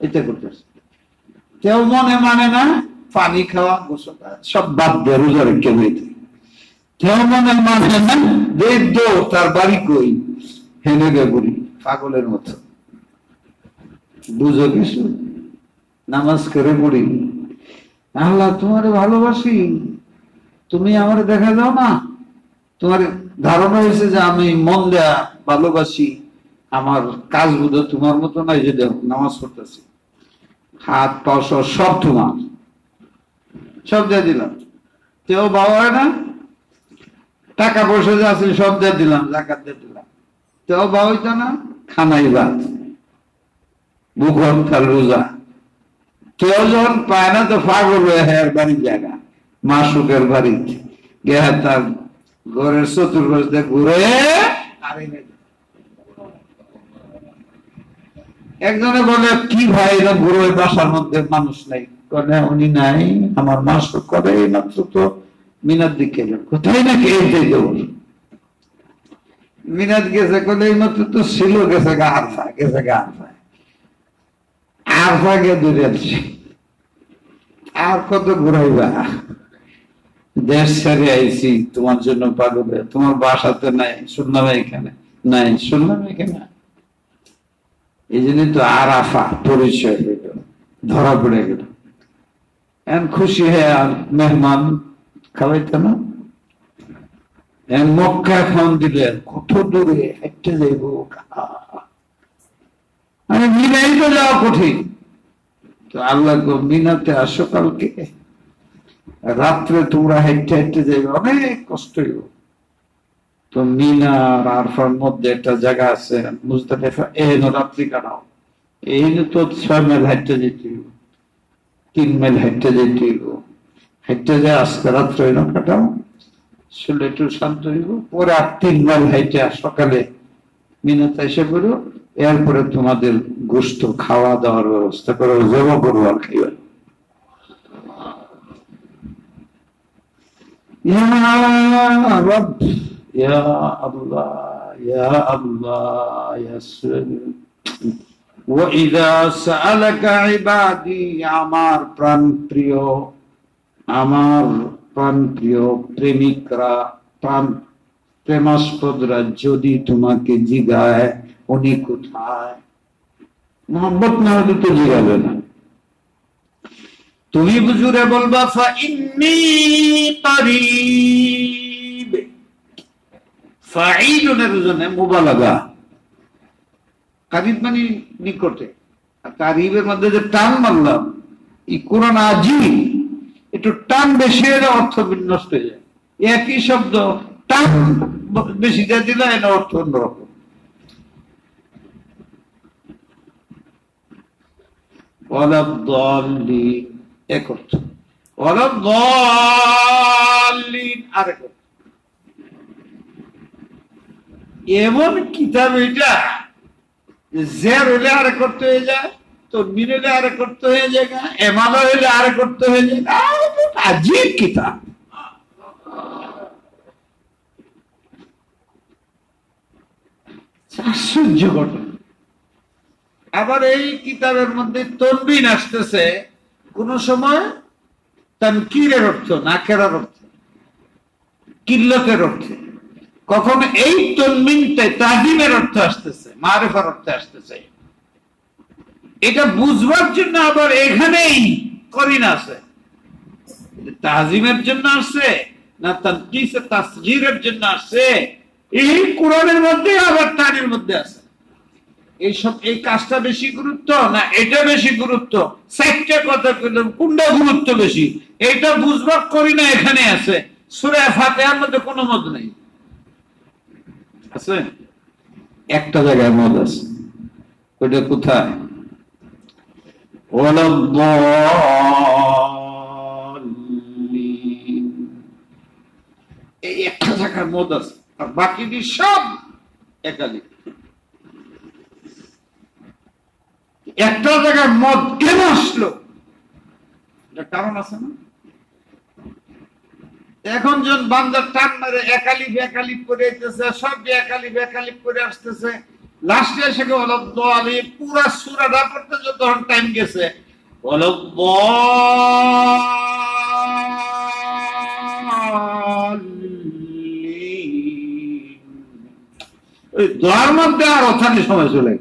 এটা কেউ মনে মানে না, পানি খাওয়া, গোসল সব বাদ দিয়ে রোজা রেখে হইতে কেউ মনে মানে না দেখব তার বাড়ি কই? হেনে গে বলি পাগলের মতো। বুঝো কিছু নামাজ করে পড়ি। আল্লাহ, তোমারে ভালোবাসি। তুমি আমার দেখা দাও না? তোমার ধারণা হয়েছে যে আমি মন দেয়া ভালোবাসি। আমার কাজ বুধ তোমার মতো নাই যে দেখো, নামাজ পড়তেছি। হাত, পা সব সব তোমার। সব দিয়ে দিলাম। তেও বাবা হয় না? টাকা পয়সা যা আছে সব দিয়ে দিলাম, জাকাত দিয়ে দিলাম। তেও বাবা হইতো না? খানাই ভাত বুক রোজা। কেউ যখন পায় না তো পাগল হয়ে হ্যাঁ বাড়ির জায়গা। মাসুকের বাড়িতে গেহা তার ঘরের চতুর্পাশ ঘুরে। একজনে বলে, কি ভাই এরা ঘুরে বাসার মধ্যে মানুষ নাই? কনে, উনি নাই। আমার মাসুক করে, এই মাত্র তো মিনার দিকে কোথায় নাকি এই দেব মিনাদ গেছে কলে মাত্র তো ছিল, গেছে গা আরফা, গেছে গা আরফা। আরফা গিয়ে দূরে আর কত ঘুরাইবা? দেশ ছেড়ে আইছি, তোমার জন্য পাগলে তোমার বাসাতে নাই, শুনলাম এখানে, নাই, শুনলাম এখানে। এই জন্য তো আরাফা পরিচয় হইল, ধরা পড়ে গেল। এখন খুশি হয়ে আর মেহমান খাওয়াইতো না? মক্কা খাওয়ান দিলেন কত দূরে হেঁটে যাইব আমি মিলাই তো যাওয়া কঠিন। তো আল্লাহ গো মিনাতে আসো কালকে। রাত্রে তোমরা হেঁটে হেঁটে যাইবে অনেক কষ্ট হইব। তো মিনা আর আরফার মধ্যে একটা জায়গা আছে মুজদালিফা এহেন রাত্রি কাটাও এই তো ছয় মাইল হেঁটে যেতে হইব তিন মাইল হেঁটে যেতে হইব। হেঁটে যায় আজকে রাত্রে এনে কাটাও শুলে একটু শান্ত হইব। পরে আর তিনবার মাইল সকালে মিনাতে এসে পড়ো। এরপরে তোমাদের গোস্ত খাওয়া দাওয়ার ব্যবস্থা করো জব করব আর খাইবে। আমার প্রাণ প্রিয় আমার প্রাণ প্রিয় প্রেমিকরা প্রাণ প্রেমাস্পদরা যদি তোমাকে জিগায় উনি কোথায়? মোহাম্মত না হলে তো জিগাবে না। তুমি বুঝুরে বলবা ফা ইন্নি ফাইলুনের জন্য কারিব মানে নিকটে। আর কারিবের মধ্যে যে টান মারলাম এই কোরআন আজি একটু টান বেশি হলে অর্থ বিনষ্ট হয়ে যায়। একই শব্দ, টান বেশি দিয়ে দিলে এটা অর্থ অন্যরকম। ওয়ালাদ্দাল্লিন এক অর্থ। ওয়ালাদ্দাল্লিন আরেক অর্থ। এমন কিতাব এটা জের হলে আরে করতে হয়ে যায়। আবার এই কিতাবের মধ্যে তনবিন আসতেছে, কোন সময় তানকিরের অর্থ, নাকেরার অর্থ, কিল্লতের অর্থে। কখন এই তনমিনটা তাজিমের অর্থ আসতেছে, মারেফার অর্থে আসতেছে। এটা বুঝবার জন্য আবার এখানেই করিন আছে। তাজিমের জন্য আসছে না তানকিসে তাসজিরের জন্য আসছে এই কোরআনের মধ্যে, আবার তানের মধ্যে আছে। এইসব, এই কাজটা বেশি গুরুত্ব, না এটা বেশি গুরুত্ব? চারটা কথা কইলাম, কোনটা গুরুত্ব বেশি? এটা বুঝবার করি না, এখানে আছে। সুরে ফাতেহার মধ্যে কোনো মত নেই। আছে? একটা জায়গায় মত আছে। ওইটা কোথায়? ولا الضالين এই একটা জায়গার মত আছে আর বাকিটি সব একালি একটা জায়গার মদ কেন আসলো এটা কারণ আছে না এখন যখন বান্দার টান মারে একালিপ একালিপ করে যেতেছে সব যে একালিপ একালিপ করে আসতেছে লাস্টে এসে পুরা সুরাটা পড়তে টাইম গেছে। ওই দোয়ার মধ্যে আর ওখানে সময় চলে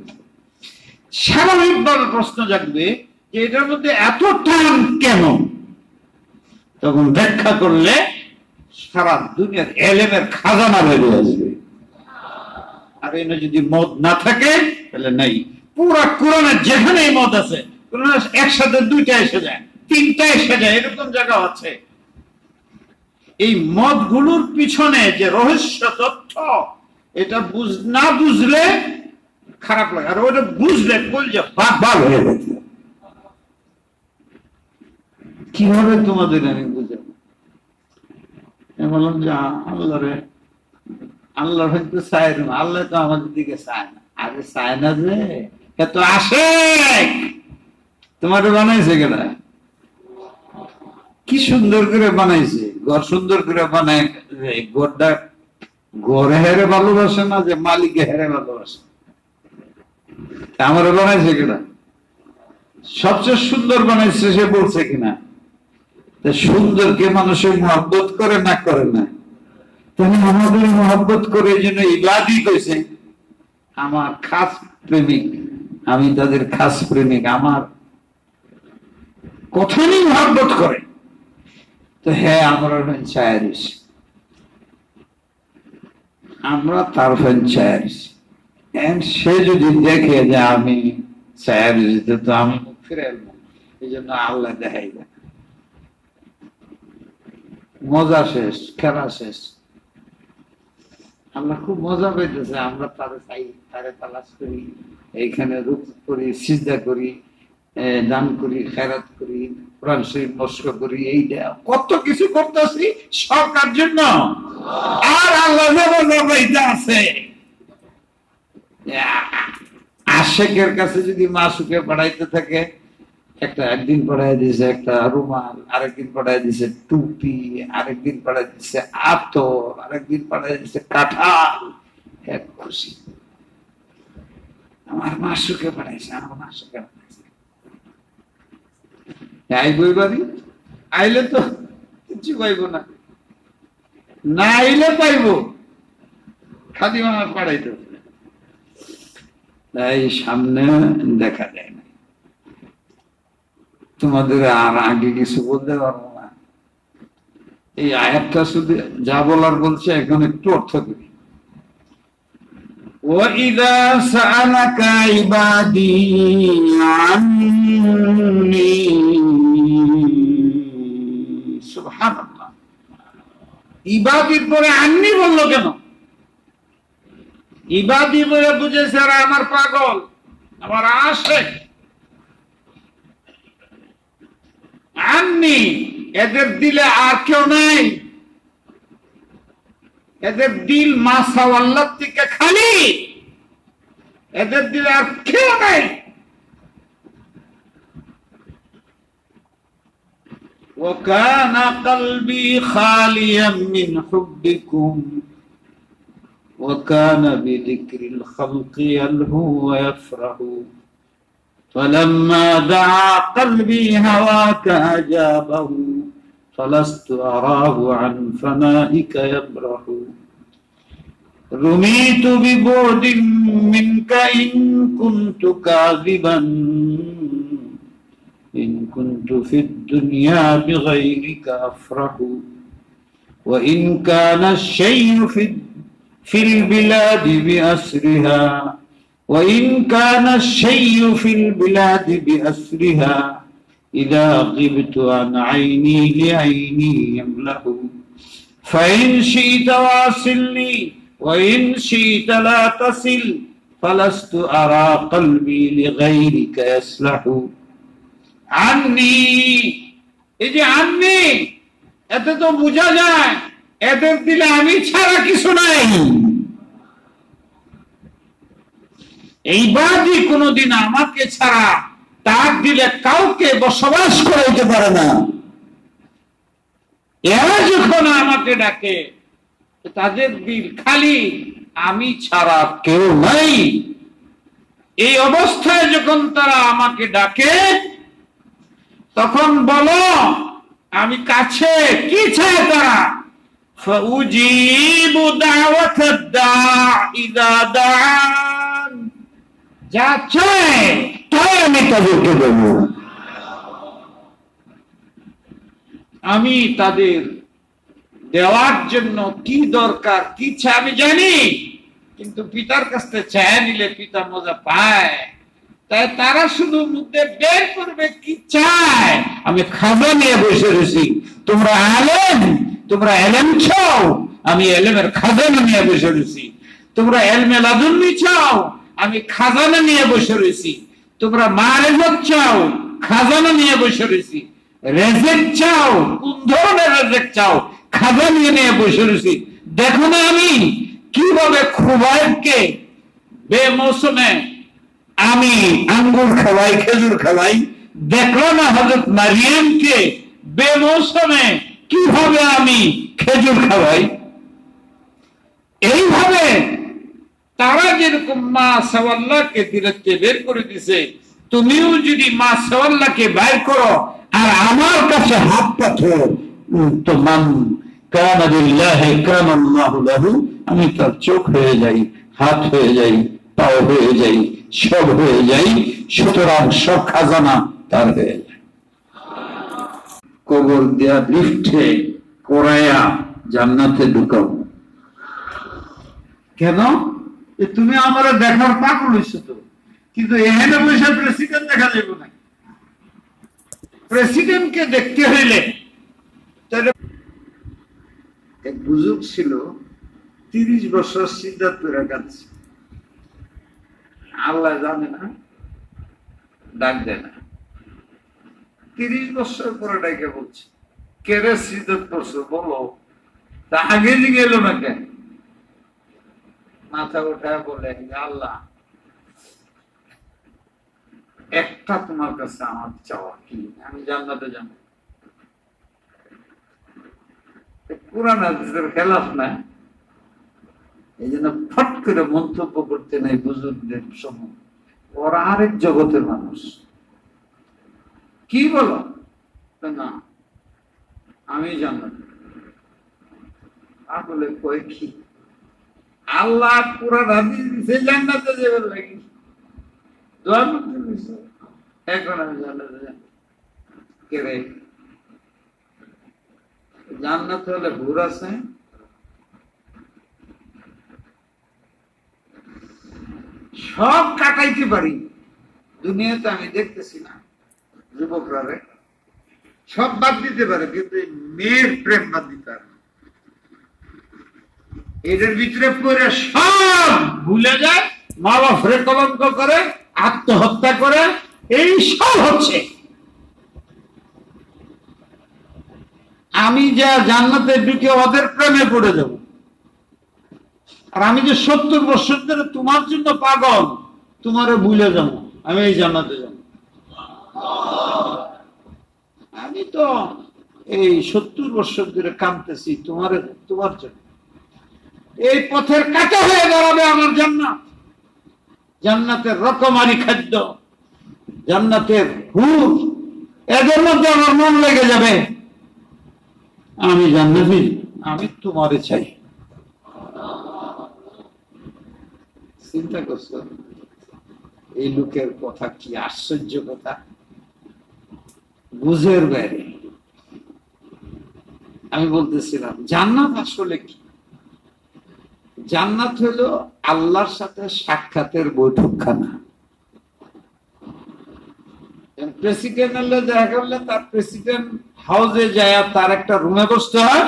স্বাভাবিকভাবে প্রশ্ন জাগবে যে এটার মধ্যে এত টান কেন? তখন ব্যাখ্যা করলে সারা দুনিয়ার এলেমের খাজানা বেরিয়ে আসবে। আর এনে যদি মদ না থাকে, তাহলে নাই। পুরা কোরআনের যেখানেই মদ আছে একসাথে দুইটা এসে যায়, তিনটা এসে যায়, এরকম জায়গা আছে। এই মদগুলোর পিছনে যে রহস্য তথ্য, এটা বুঝ, না বুঝলে খারাপ লাগে। আর ওটা বুঝলে কলজা বাদ হয়ে যেত কীভাবে তোমাদের আমি বুঝাবো? বললাম যে আল্লাহ রে আল্লাহ হয়তো চায় না আল্লাহ তো আমাদের দিকে চায় না আরে চায় না যে এত আসে। তোমার বানাইছে কেনা কি সুন্দর করে বানাইছে, ঘর সুন্দর করে বানায় ঘরটা ঘরে হেরে ভালোবাসে না যে মালিকে হেরে ভালোবাসে? আমার বানাইছে কিনা সবচেয়ে সুন্দর বানাইছে সে বলছে কিনা? সুন্দরকে মানুষের মহব্বত করে না করে না? তাহলে আমাদের মহব্বত করে জন্য ইবাদি কইছে আমার খাস প্রেমিক, আমি তাদের খাস প্রেমিক, আমার কঠনই মহব্বত করে। তো হ্যাঁ আমরা চায়ারিস আমরা তার ফ্যান চায়ারিস সে যদি দেখে যে আমি চায়ারিস তো আমি ফিরে এই জন্য আল্লাহ দেখাই মজা শেষ, খেলা শেষ। আমরা খুব মজা পাইতেছে আমরা তারে চাই, তারে তালাশ করি, এইখানে রূপ করি সিজা করি দান করি, খেরাত করি, কোরআন শরীফ করি, এইটা কত কিছু করতেছি সরকার জন্য। আর আল্লাহ আছে। আশেকের কাছে যদি মা সুখে পাঠাইতে থাকে একটা একদিন পড়াই দিছে, একটা রুমাল, আরেকদিন পড়াই দিছে টুপি, আরেকদিন পড়াই দিছে আতর, আরেকদিন পড়াই দিছে কাঁঠাল। এক খুশি। আমার মা সুখে পাঠাইছে আমার মা সুখে পাঠাইছে আইবই বাড়ি? আইলে তো কিছু পাইব না। না আইলে পাইব। খালি আমার পাঠাইতে তাই সামনে দেখা যায় না। তোমাদের আর আগে কিছু বলতে পারবো না এই আয়াতটা শুধু যা বলার বলছে এখন একটু অর্থ করি وَإِذَا سَأَلَكَ عِبَادِي عَنِّي সুবহানাল্লাহ ইবাদির পরে আন্নি বললো কেন ইবাদি বলে বুঝেছে আমার পাগল আমার আশেক আননি এদের দিলে আর কেউ নাই এদের দিল মাসা আল্লাহ থেকে খালি এদের দিলে আর কেউ নাই وكان قلبي خاليا من حبكم وكان بذكر الخلق يلهو ويفرح فلما دعا قلبي هواك أجابه فلست أراه عن فنائك يبرح. رميت ببعد منك إن كنت كاذبا إن كنت في الدنيا بغيرك أفرح. وإن كان الشيء في في البلاد بأسرها وإن كان الشيء في البلاد بأسرها إذا غبت عن عيني لعيني يملح فإن شئت واصلني وإن شئت لا تصل فلست أرى قلبي لغيرك يسلح আননি এই যে আননি এতে তো বোঝা যায় এদের দিলে আমি ছাড়া কিছু নাই এইবার যে কোনোদিন আমাকে ছাড়া তার দিলে কাউকে বসবাস করাইতে পারে না এরা যখন আমাকে ডাকে তাদের দিল খালি আমি ছাড়া কেউ নাই এই অবস্থায় যখন তারা আমাকে ডাকে তখন বলো আমি কাছে কি চায় তারা فأجيب دعوة الداع إذا دعان যা চায় তাই আমি তাদেরকে দেব আমি তাদের দেওয়ার জন্য কি দরকার, কি চায় আমি জানি, কিন্তু পিতার কাছ থেকে চায় নিলে পিতা মজা পায়। তাই তারা শুধু মুখে বের করবে, কি চায় আমি খাজা নিয়ে বসে রয়েছি। তোমরা আলেম, তোমরা এলেম চাও। আমি এলেমের খাজানা নিয়ে বসে রয়েছি। তোমরা এলমে লাদুন্নি চাও। আমি খাজানা নিয়ে বসে রয়েছি। তোমরা মারেফত চাও, খাজানা নিয়ে বসে রয়েছি। রেজেক চাও, কোন ধরনের রেজেক চাও খাজা নিয়ে নিয়ে বসে রয়েছি। দেখো না আমি কীভাবে খুবাইবকে বেমৌসুমে আমি আঙ্গুর খাওয়াই, খেজুর খাওয়াই দেখল না হজরত মারিয়ামকে বেমৌসুমে কীভাবে আমি খেজুর খাওয়াই? এইভাবে তারা যেরকম মা সাওয়াল্লাহকে দিলতে বের করে দিছে, তুমিও যদি মা সাওয়াল্লাহকে বাইর করো, আর আমার কাছে হাত পাথর তো মান আমি তার চোখ হয়ে যাই, হাত হয়ে যাই, পাও হয়ে যাই, সব হয়ে যাই, সুতরাং সব খাজানা তার হয়ে যায়। কবর দেয়া লিফটে করায়া জান্নাতে ঢুকাবো কেন? তুমি আমার দেখার পাগল হইছো তো। কিন্তু এখানে বসে প্রেসিডেন্ট দেখা যাবে না। প্রেসিডেন্টকে দেখতে হইলে এক বুজুর্গ ছিল, তিরিশ বছর সিদ্ধার্থ কাঁদছে। আল্লাহ জানে না, ডাক দেয় না। তিরিশ বছর পরে ডাকে বলছে কেরে সিদ্ধার্থ বলো। তা আগে দিকে এলো না কেন? মাথা উঠায় বলে আল্লাহ, একটা তোমার কাছে আমার চাওয়া কি? আমি জান্নাতে যাব। মন্তব্য করতে আরেক জগতের মানুষ। কি বলো? না, আমি কয় কি? আল্লাহ কোরআন হাদিস দিছে, জান্নাতে যাবে লাগি দোয়া করতে দিছে এখন আমি জান্নাতে রে? জান্নাত হলে ভুর আছে? সব কাটাইতে পারি। দুনিয়াতে আমি দেখতেছি না। যুবকরা সব বাদ দিতে পারে, কিন্তু মেয়ের প্রেম বাদ দিতে পারে। এদের ভিতরে পড়ে সব ভুলে যায় মা বাপরে কলঙ্ক করে, আত্মহত্যা করে, এই সব হচ্ছে। আমি যা জান্নাতে ঢুকে ওদের প্রেমে পড়ে যাব। আর আমি যে সত্তর বছর ধরে তোমার জন্য পাগল তোমারে ভুলে যাব। আমি এই জান্নাতে যাব। আমি তো এই সত্তর বছর ধরে কাঁদতেছি, তোমার তোমার জন্য। এই পথের কাটা হয়ে দাঁড়াবে আমার জান্নাত। জান্নাতের রকমারি খাদ্য, জান্নাতের হুর, এদের মধ্যে আমার মন লেগে যাবে। আমি জান্নাতি, আমি তোমারে চাই। চিন্তা করছ? এই লোকের কথা কি আশ্চর্য কথা? বুঝের বাইরে। আমি বলতেছিলাম, জান্নাত আসলে কি? জান্নাত হলো আল্লাহর সাথে সাক্ষাতের বৈঠকখানা। প্রেসিডেন্ট দেখা করলে তার প্রেসিডেন্ট হাউসে যায় তার একটা রুমে বসতে হয়।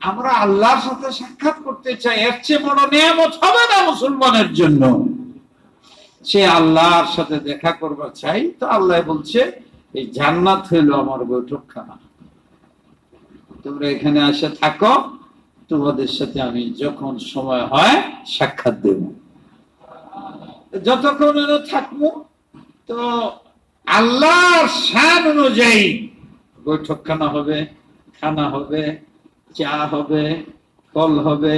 আমরা আল্লাহর সাথে সাক্ষাৎ করতে চাই, এর চেয়ে বড় নিয়ামত হবে না মুসলমানের জন্য। সে আল্লাহর সাথে দেখা করবার চাই, তো আল্লাহ বলছে, এই জান্নাত হইল আমার বৈঠকখানা। তোমরা এখানে আসে থাকো। তোমাদের সাথে আমি যখন সময় হয় সাক্ষাৎ দেব। যতক্ষণ থাকব, তো আল্লাহর শান অনুযায়ী বৈঠকখানা হবে, খানা হবে, চা হবে, ফল হবে।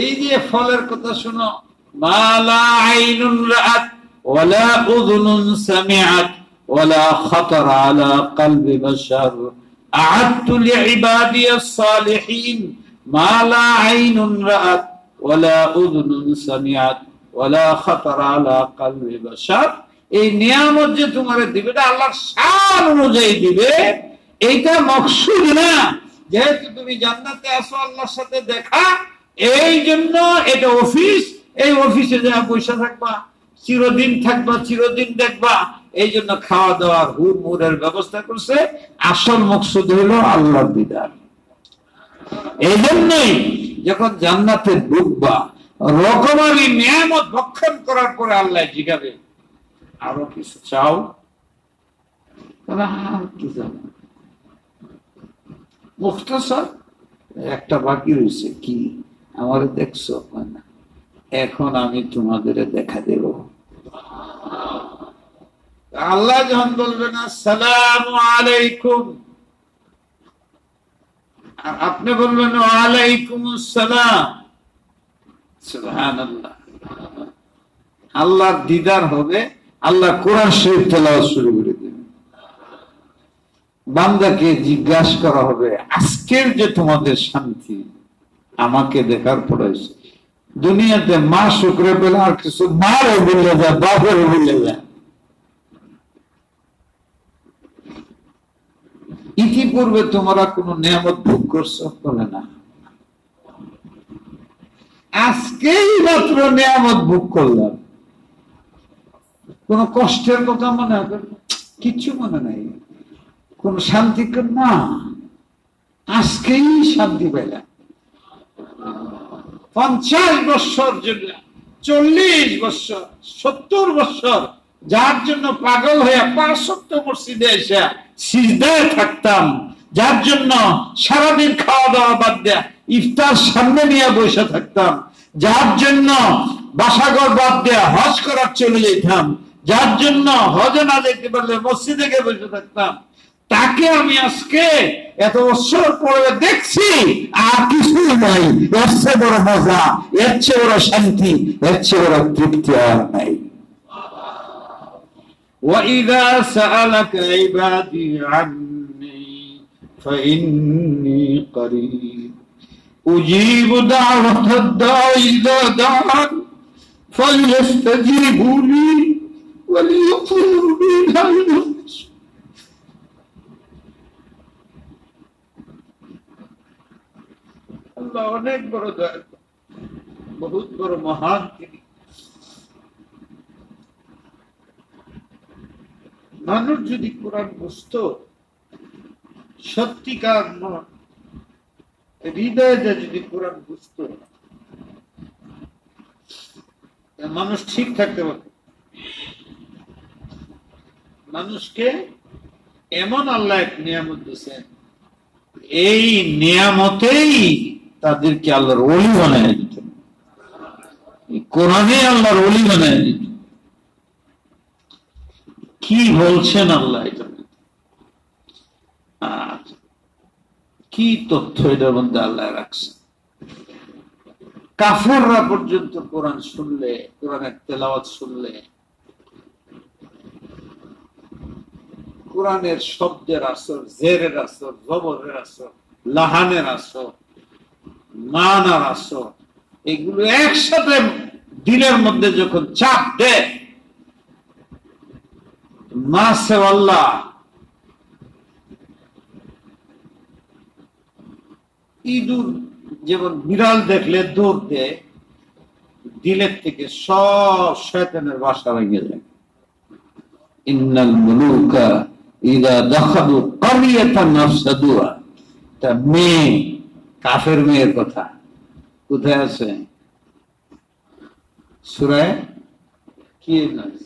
এই যে ফলের কথা শুনো মালা আইনুন রাত ওয়ালা উযুনুন সামিআত ওয়ালা খাতার আলা বাশার। সালিহিন। এই নিয়ামত যে তোমার দিবে অনুযায়ী দিবে, এইটা মকসুদ না। যেহেতু তুমি জান্নাতে আসো আল্লাহর সাথে দেখা এই জন্য এটা অফিস। এই অফিসে যা পয়সা থাকবা, চিরদিন থাকবা, চিরদিন দেখবা এই জন্য খাওয়া দাওয়ার হুর মুরের ব্যবস্থা করছে। আসল মকসুদ হলো আল্লাহর দিদার। যখন জান্নাতে ঢুকবা রকমারি নিয়ামত ভক্ষণ করার পরে আল্লাহ জিগাবে, আরও কিছু চাও? একটা বাকি রয়েছে, কি? আমার দেখছ? না এখন আমি তোমাদের দেখা দেব। আল্লাহ যখন বলবে না সালাম আলাইকুম। আপনি বলবেন ওয়ালাইকুম আসসালাম আল্লাহর দিদার হবে, আল্লাহ কোরআন শরীফ তেলাওয়াত শুরু করে দেবে। বান্দাকে জিজ্ঞাসা করা হবে, আজকের যে তোমাদের শান্তি, আমাকে দেখার পরে দুনিয়াতে মা শুক্রে পেলে আর কিছু মারও বলে যায়, বাপেরও বলে যায়। ইতিপূর্বে তোমরা কোন নিয়ামত ভোগ করছ? বলে না। আজকেই মাত্র নিয়ামত ভোগ করলাম। কোন কষ্টের কথা মনে হবে কিচ্ছু মনে নাই। কোন শান্তি না। আজকেই শান্তি পেলাম পঞ্চাশ বৎসর জন্য, চল্লিশ বৎসর, সত্তর বৎসর, যার জন্য পাগল হয়ে পাঁচ সত্তর মসজিদে এসে সিজদায় থাকতাম। যার জন্য সারাদিন খাওয়া দাওয়া বাদ দেয়া ইফতার সামনে নিয়ে বসে থাকতাম। যার জন্য বাসাঘর বাদ দেয়া হজ করার চলে যেতাম। যার জন্য হজে না দেখতে পারলে মসজিদে গিয়ে বসে থাকতাম। তাকে আমি আজকে এত বছর পরে দেখছি, আর কিছুই নাই। এর চেয়ে বড় মজা, এর চেয়ে বড় শান্তি, এর চেয়ে বড় তৃপ্তি আর নাই। وإذا سألك عبادي عني فإني قريب أجيب دعوة الداع إذا دعان فليستجيبوا لي وليؤمنوا بي لعلهم আল্লাহ অনেক বড় দয়া বহুত বড় মহান তিনি মানুষ যদি কোরআন বুঝত, সত্যিকার হৃদয়ে যদি কোরআন বুঝত মানুষ ঠিক থাকতে পারত। মানুষকে এমন আল্লাহ এক নিয়ামত দিয়েছেন, এই নিয়ামতেই তাদেরকে আল্লাহর অলি বানায় এই কোরআনে আল্লাহর অলি বানায় দিত কি বলছেন আল্লাহ কি তথ্য এটার মধ্যে আল্লাহ রাখছে কাফেররা পর্যন্ত কোরআন শুনলে, কোরআনের তেলাওয়াত শুনলে, কোরআনের শব্দের আসর, জেরের আসর, জবরের আসর, লাহানের আসর, মানার আসর, এগুলো একসাথে দিনের মধ্যে যখন চাপ দেয় মা ইঁদুর যেমন বিড়াল দেখলে দৌড় দেয়, দিলের থেকে সব শয়তানের বাসা ভেঙে যায়। ইন্নাল মুলুকা ইদা কারিয়াতান তা মেয়ে, কাফের মেয়ের কথা কোথায় আছে? সুরায় কি আছে?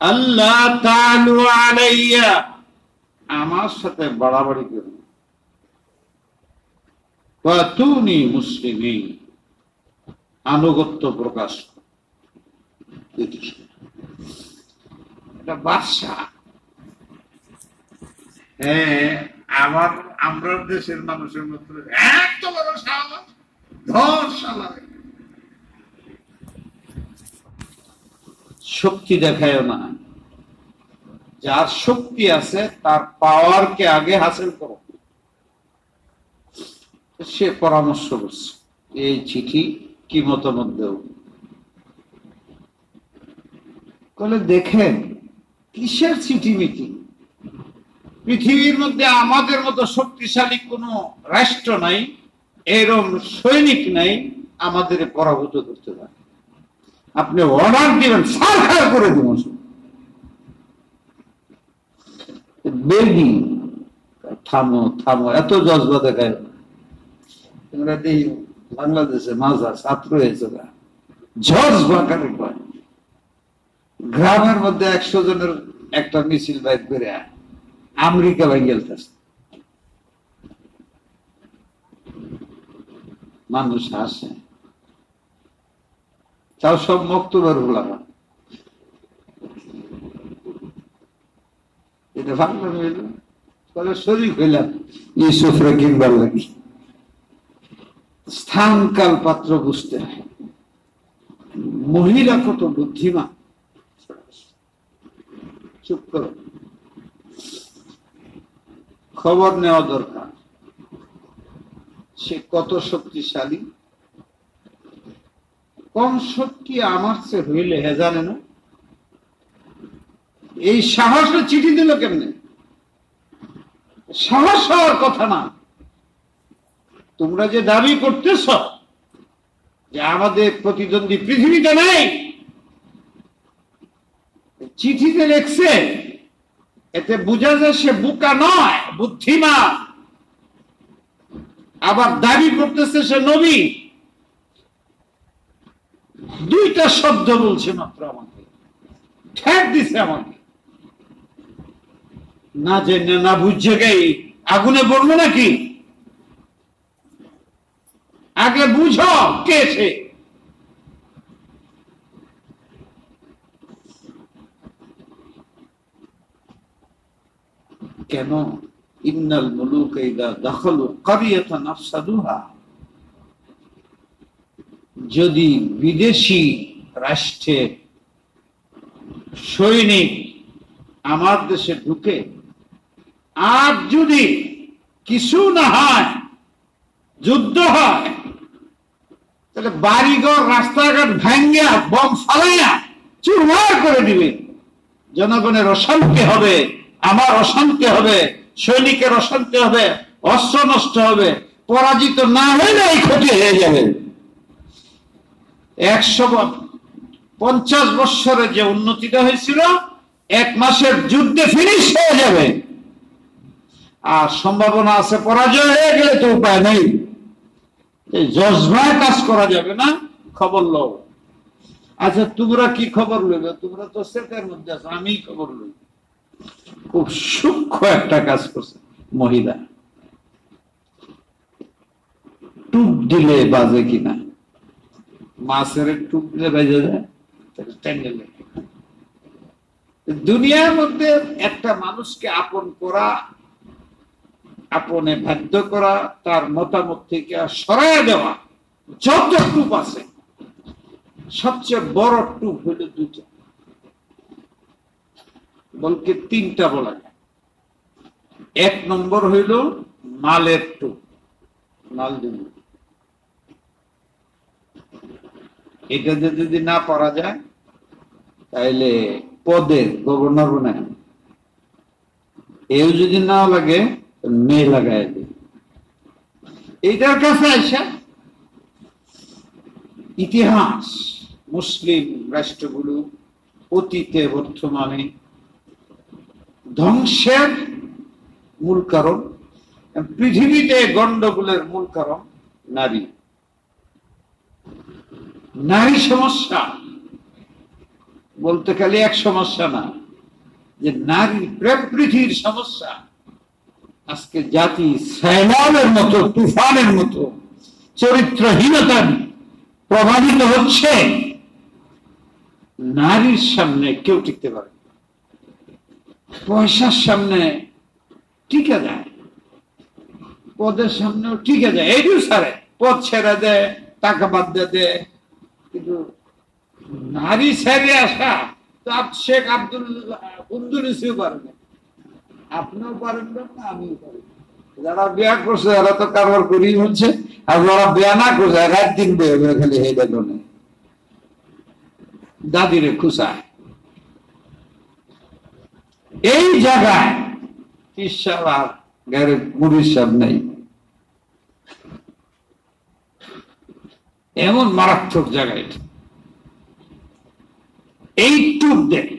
আল্লাহ আমার সাথে বাড়াবাড়ি করুন ওয়াতুনি মুসলিমিন। আনুগত্য প্রকাশ। এটা বাদশাহ হ্যাঁ আমার আমরা দেশের মানুষের মতো এত বড় সালা ধর সালা শক্তি দেখায় না। যার শক্তি আছে, তার পাওয়ারকে আগে হাসিল করো। সে পরামর্শ করছে, এই চিঠি কি মতামত দেব বলে দেখেন, কিসের চিঠি মিটি? পৃথিবীর মধ্যে আমাদের মতো শক্তিশালী কোনো রাষ্ট্র নাই, এরম সৈনিক নাই, আমাদের পরাভূত করতে পারে। আপনি অর্ডার দিবেন সারখার করে দিব। বেগি, থামো থামো, এত জজবা দেখায়। তোমরা দেখি বাংলাদেশে মাজা ছাত্র হয়েছে জজবা কারে গ্রামের মধ্যে একশো জনের একটা মিছিল বাইক করে আমেরিকা ভাই গেলতেছে মানুষ আসে তাও সব মক্তবের ওলামা এটা হইল তাহলে শরীর হইলাম। ইউসুফরা কিনবার লাগি। স্থান কাল পাত্র বুঝতে হয়। মহিলা কত বুদ্ধিমান। চুপ করো। খবর নেওয়া দরকার। সে কত শক্তিশালী। কম শক্তি আমার চেয়ে হইলে হে জানে না? এই সাহসে চিঠি দিল কেমনে? সাহস হওয়ার কথা না। তোমরা যে দাবি করতেছ যে আমাদের প্রতিদ্বন্দ্বী পৃথিবীতে নেই, চিঠিতে লেখছে, এতে বোঝা যায় সে বুকা নয়, বুদ্ধিমান। আবার দাবি করতেছে সে নবী। দুইটা শব্দ বলছে মাত্র আমাকে। ঠেক দিছে আমাকে। না জেনে না বুঝছে গেই আগুনে বলব নাকি? আগে বুঝো কে সে। কেন? ইন্নাল মুলুক ইদা দখলু কারিয়াতান আফসাদুহা। যদি বিদেশি রাষ্ট্রের সৈনিক আমার দেশে ঢুকে, আর যদি কিছু না হয়, যুদ্ধ হয়, তাহলে বাড়িঘর, রাস্তাঘাট ভাঙ্গিয়া বম ফালাইয়া চুরমার করে দিবে। জনগণের অশান্তি হবে, আমার অশান্তি হবে, সৈনিকের অশান্তি হবে, অস্ত্র নষ্ট হবে, পরাজিত না হলে এই ক্ষতি হয়ে যাবে। একশো পঞ্চাশ বৎসরে যে উন্নতিটা হয়েছিল, এক মাসের যুদ্ধে ফিনিশ হয়ে যাবে। আর সম্ভাবনা আছে পরাজয় হয়ে গেলে তো উপায় নেই। কাজ করা যাবে না, খবর লও। আচ্ছা তোমরা কি খবর লইবে? তোমরা তো সেটের মধ্যে আছো আমি খবর লই। খুব সূক্ষ্ম একটা কাজ করছে মহিলা। টুপ দিলে বাজে কিনা? মাছের দিলে বাজে যায়। দুনিয়ার মধ্যে একটা মানুষকে আপন করা, আপনে বাধ্য করা, তার মতামত থেকে সরাই দেওয়া, যত টুপ আছে, সবচেয়ে বড় টুপ হইল দুটো বলকে তিনটা বলা যায়। এক নম্বর হইল মালের টুপ, মাল দিব এটা যে যদি না পারা যায়, তাইলে পদের গভর্নর বানায় এও যদি না লাগে মেয়ে লাগাই দিবে এইটার কাছে আইসা, ইতিহাস, মুসলিম রাষ্ট্রগুলো অতীতে বর্তমানে ধ্বংসের মূল কারণ, পৃথিবীতে গন্ডগোলের মূল কারণ নারী। নারী সমস্যা। বলতে খালি এক সমস্যা না, যে নারী পৃথিবীর সমস্যা। আজকে জাতি সাইলামের মতো, তুফানের মতো চরিত্রহীনতা প্রভাবিত হচ্ছে। নারীর সামনে কেউ টিকতে পারে পয়সার সামনে টিকে যায়। পদের সামনেও টিকে যায়। এইটু সারে পদ ছেড়ে দেয় টাকা বাদ দেয় কিন্তু নারী ছেড়ে আসা তো শেখ আব্দুল পারেন। আপনিও পারেন না আমিও পারেন যারা বিয়া করছে এরা তো কারবার করি হচ্ছে। আর যারা বিয়া না করছে রাত দিন বিয়ে খালি দাদিরে খুশায়। এই জায়গায় ঈশ্বর আর গাড়ি মুড়ির সাপ নেই। এমন মারাত্মক জায়গা এটা। এই টুপ দেয়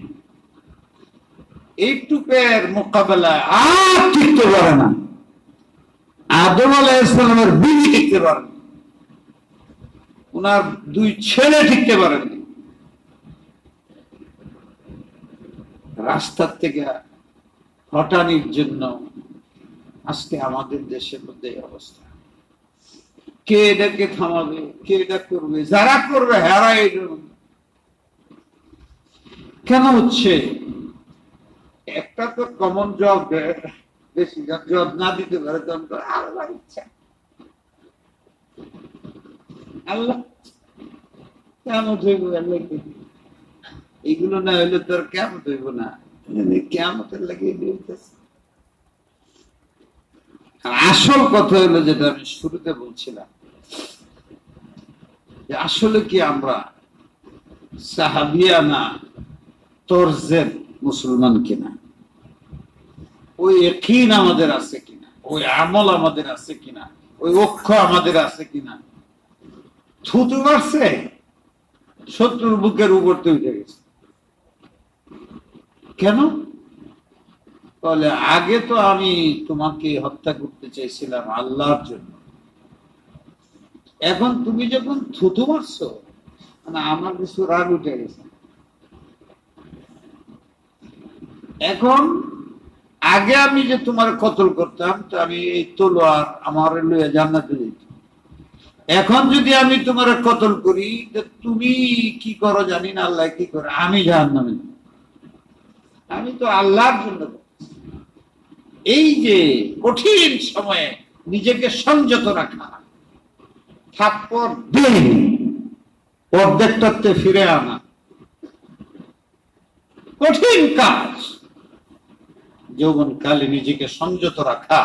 এই টুপের মোকাবেলায় আর টিকতে পারে না। আদম আলাহ ইসলামের বিবি টিকতে পারেন ওনার দুই ছেলে টিকতে পারেননি রাস্তার থেকে হটানির জন্য আজকে আমাদের দেশের মধ্যে এই অবস্থা। কে এটাকে থামাবে, কে এটা করবে, যারা করবে হেরা কেন হচ্ছে? একটা তো কমন জব বেশি জব না দিতে পারে আল্লাহ ইচ্ছা। আল্লাহ কেমন হইব আল্লাহ এগুলো না হইলে তোর কেমন হইব না? কেমতের লাগে দিতেছে আসল কথা হলো যেটা আমি শুরুতে বলছিলাম আসলে কি আমরা সাহাবিয়ানা তরজের মুসলমান কিনা? ওই একিন আমাদের আছে কিনা? ওই আমল আমাদের আছে কিনা? ওই অক্ষ আমাদের আছে কিনা? থুতু মারছে, শত্রুর বুকের উপর উঠে গেছে। কেন? তাহলে আগে তো আমি তোমাকে হত্যা করতে চাইছিলাম আল্লাহর জন্য। এখন তুমি যখন থুতু মারছো মানে আমার কিছু রাগ উঠে গেছে। এখন আগে আমি যে তোমার কতল করতাম, তো আমি এই তলোয়ার আমার লইয়া জান্নাতে যেত এখন যদি আমি তোমার কতল করি, তো তুমি কি করো জানি না, আল্লাহ কি করে? আমি যাব। আমি তো আল্লাহর জন্য এই যে কঠিন সময়ে নিজেকে সংযত রাখা। থাপ্পর দিন অর্ধেকটাতে ফিরে আনা। কঠিন কাজ। যৌবন কালে নিজেকে সংযত রাখা।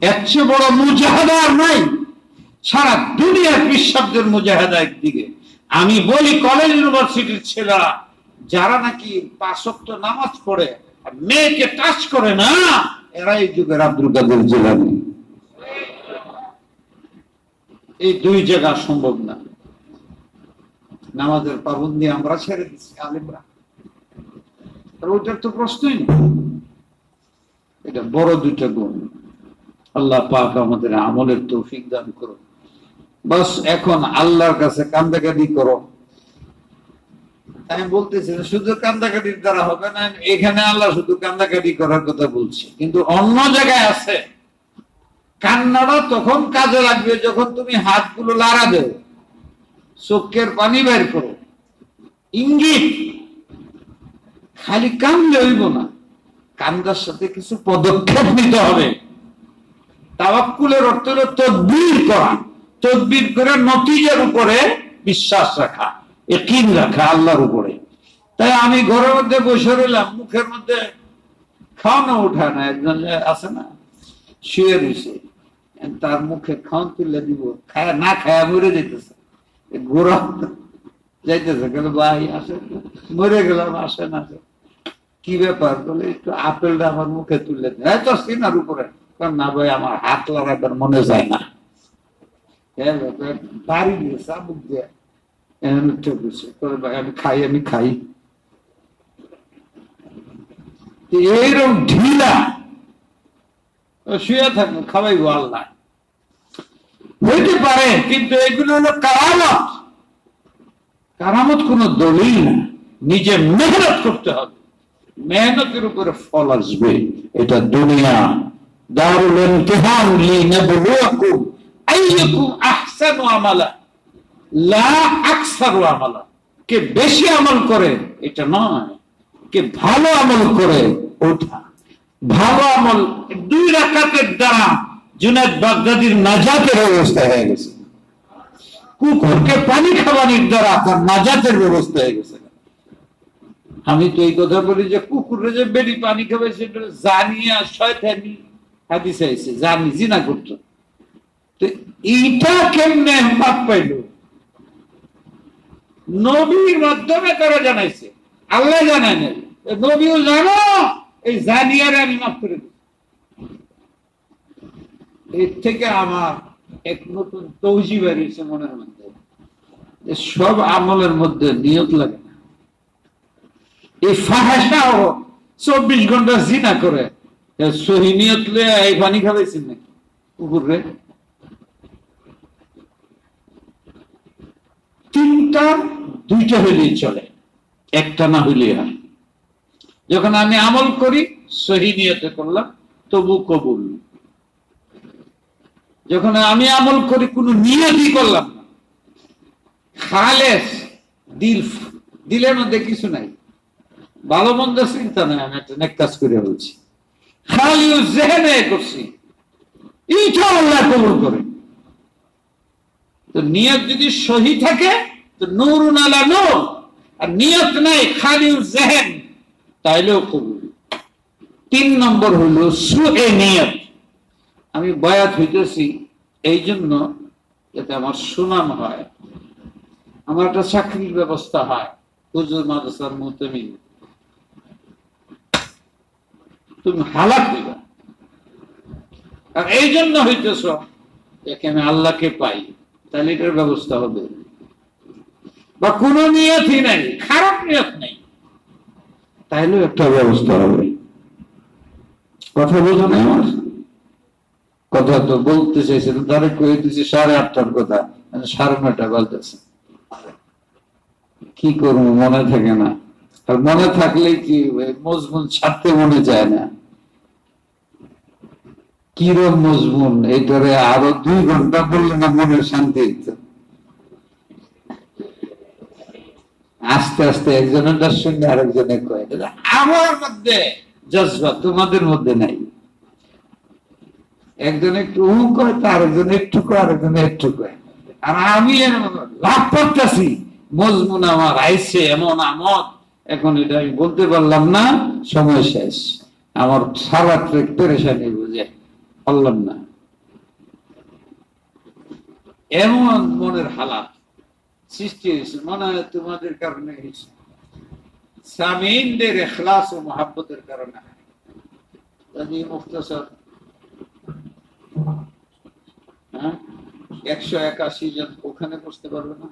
এর চেয়ে বড় মুজাহাদা নাই। সারা দুনিয়ার বিশ্বাবদের মুজাহাদা একদিকে। আমি বলি কলেজ ইউনিভার্সিটির ছেলেরা, যারা নাকি পাঁচক্ত নামাজ পড়ে মেয়েকে টাচ করে না এরা এই যুগের আব্দুল কাদের জেলানি। এই দুই জায়গা সম্ভব না। নামাজের পাবন্দি আমরা ছেড়ে দিচ্ছি আলিমরা। ওইটার তো প্রশ্নই নেই। এটা বড় দুইটা গুণ। আল্লাহ পাক আমাদের আমলের তৌফিক দান করো বাস, এখন আল্লাহর কাছে কান্দাকাটি করো। আমি বলতেছি শুধু কান্দাকাটির দ্বারা হবে না, এখানে আল্লাহ শুধু কান্দাকাটি করার কথা বলছি। কিন্তু অন্য জায়গায় আছে। কান্নাটা তখন কাজে লাগবে, যখন তুমি হাতগুলো লাড়া দেও। চোখের পানি বের করো। ইঙ্গিত, খালি কান্দলে হইব না। কান্দার সাথে কিছু পদক্ষেপ নিতে হবে। অর্থ তদবির করা। তদবির করে নতিজার উপরে বিশ্বাস রাখা একিন রাখা আল্লাহর উপরে। তাই আমি ঘরের মধ্যে বসে রইলাম, মুখের মধ্যে খাওয়ানো উঠায় না, একজন আছে না, শুয়ে রয়েছে। তার মুখে খাওয়ান তুলে দিব। খায় না খায়া মরে যেতেছে যাইতেছে কেন ভাই আসে মরে গেলাম আসে কি ব্যাপার? বলে একটু আপেলটা আমার মুখে তুলে দেয় তো সিনার উপরে। না ভাই আমার হাত লাগাবার মনে যায় না। হ্যাঁ বাড়ি দিয়ে। চাবুক দিয়ে বলে, ভাই আমি খাই আমি খাই। এইরকম ঢিলা। শুয়ে থাকব খাওয়াইবো আল্লাহ। হইতে পারে, কিন্তু এগুলো হলো কারামত। কারামত কোন দলিল না। নিজে মেহনত করতে হবে। মেহনতের উপরে ফল আসবে। এটা দুনিয়া। দারুল ইমতিহান আইয়াকুম আহসানু আমালা। লা আকসারু আমালা। কে বেশি আমল করে, এটা নয়। কে ভালো আমল করে, ওঠা। ভালো আমল দুই রাকাতের দ্বারা জুনাদ বাগদাদির নাজাতের ব্যবস্থা হয়ে গেছে। কুকুরকে পানি খাওয়ানোর দ্বারা তার নাজাতের ব্যবস্থা হয়ে গেছে। আমি তো এই কথা বলি যে কুকুরে যে বেড়ি পানি খাবে সেটা জানিয়া শয়তানি হাদিস আইছে, জানি, জিনা করতো। তো এইটা কেমনে মাপ পাইল? নবীর মাধ্যমে তারা জানাইছে, আল্লাহ জানায় এ নবীও জানো, এই জানিয়ারে আমি মাফ করে এর থেকে আমার এক নতুন তৌজি বেরিয়েছে মনের মধ্যে। যে সব আমলের মধ্যে নিয়ত লাগে না। এই ফাহাসাও চব্বিশ ঘণ্টা জিনা করে। সহি নিয়ত এই পানি নাকি? কুকুরে তিনটা, দুইটা হইলেই চলে। একটা না হইলে হয়। যখন আমি আমল করি, সহি নিয়তে করলাম, তবু কবুল। যখন আমি আমল করি, কোনো নিয়তই করলাম না। খালেস, দিল, দিলের মধ্যে কিছু নাই। ভালো মন্দ চিন্তা নাই, আমি একটা নেক কাজ করে বলছি। খালি জেহেনে করছি। আল্লাহ কবুল করে। তো নিয়ত যদি সহি থাকে, তো নুরুন আলা নূর। আর নিয়ত নাই, খালি জেহেন, তাইলেও কবুল। তিন নম্বর হলো সুয়ে নিয়ত। আমি বয়াত হইতেছি এই জন্য যাতে আমার সুনাম হয়, আমার একটা চাকরির ব্যবস্থা হয়। হুজুর, মাদ্রাসার মুহূর্তে তুমি হালাক দিবা। আর এই জন্য হইতেছ যাকে আমি আল্লাহকে পাই, তাহলে এটার ব্যবস্থা হবে। বা কোনো নিয়তই নাই, খারাপ নিয়ত নেই। তাইলেও একটা ব্যবস্থা হবে। কথা বোঝো না আমার? কথা তো বলতে চাইছিল তারে কয়ে দিছি সাড়ে আটটার কথা। মানে সাড়ে নয়টা বলতেছে কি করব, মনে থাকে না। আর মনে থাকলে কি মজমুন ছাড়তে মনে যায় না। কিরম মজমুন? এইটারে আরও দুই ঘণ্টা বললে না মনের শান্তি আস্তে আস্তে একজনের সঙ্গে আরেকজনে কয় আমার মধ্যে, জজবা তোমাদের মধ্যে নাই। একজন একটু উ কয় তার একজন একটু কয় আরেকজন একটু কয় আর আমি লাভ করতেছি, মজমুন আমার আইসে এমন আমদ। এখন এটা আমি বলতে পারলাম না, সময় শেষ। আমার সারা ট্রেক পেরেশানি বুঝে, পারলাম না। এমন মনের হালাত সৃষ্টি হয়েছে, মনে হয় তোমাদের কারণে হয়েছে। সামিনদের এখলাস ও মহাব্বতের কারণে। মুক্তসর হ্যাঁ? একশো একাশি জন ওখানে বসতে পারবে না?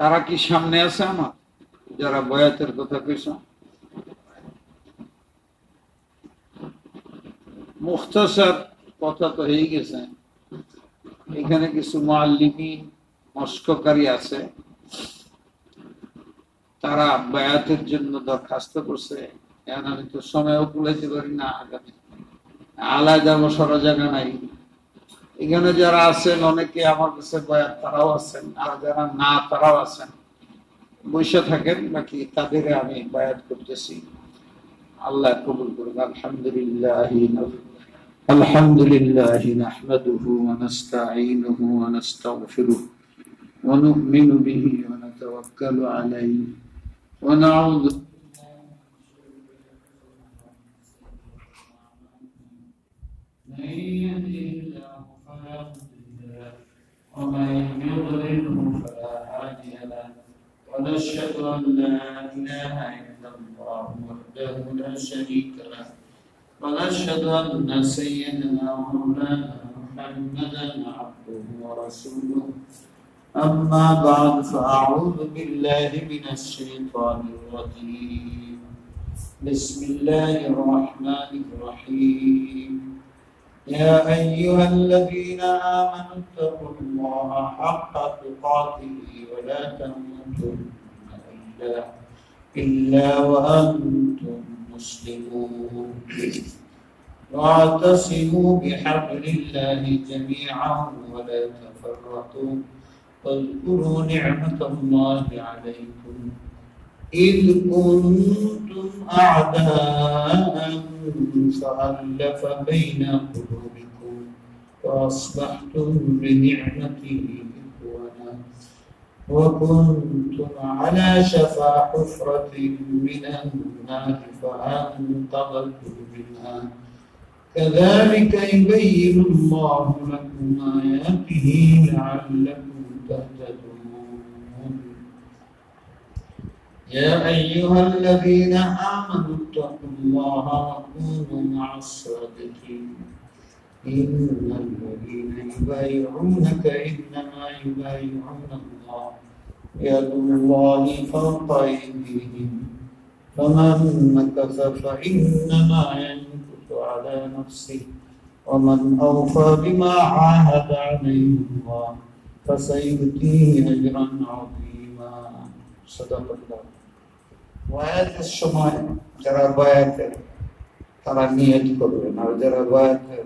তারা কি সামনে আছে আমার? যারা বয়াতের কথা কইস মুখতাসার কথা তো হয়ে গেছে। এখানে কিছু মাল্লিমি মস্ককারী আছে। তারা বয়াতের জন্য দরখাস্ত করছে। এখন আমি তো সময়ও কুলাইতে পারি না আগামী আলাদা বসার জায়গা নাই এখানে যারা আছেন অনেকে আমার কাছে বয়াত তারাও আছেন আর যারা না তারাও আছেন বসে থাকেন বাকি তাদের আমি বয়াত করতেছি আল্লাহ কবুল করুন আলহামদুলিল্লাহ الحمد لله نحمده ونستعينه ونستغفره ونؤمن به ونتوكل عليه ونعوذ ونشهد أن لا إله إلا الله وحده لا شريك له. ونشهد أن سيدنا مولانا محمدا عبده ورسوله. أما بعد فأعوذ بالله من الشيطان الرجيم. بسم الله الرحمن الرحيم. يا أيها الذين آمنوا اتقوا الله حق تقاته ولا تموتن إلا وأنتم مسلمون. واعتصموا بحبل الله جميعا ولا تفرقوا. واذكروا نعمة الله عليكم. إذ كنتم أعداء فألف بين قلوبكم فأصبحتم بنعمته وكنتم على شفا حفرة من النار فأنقذكم منها. كذلك يبين الله لكم آياته لعلكم تهتدون. يا أيها الذين آمنوا اتقوا الله وكونوا مع الصادقين. إن الذين يبايعونك إنما يبايعون الله يد الله فوق أيديهم فمن نكث فإنما ينكث على نفسه ومن أوفى بما عاهد عليه الله فسيؤتيه أجرا عظيما صدق الله বয়াতের সময় যারা বয়াতের তারা নিয়ত করবেন আর যারা বয়াতের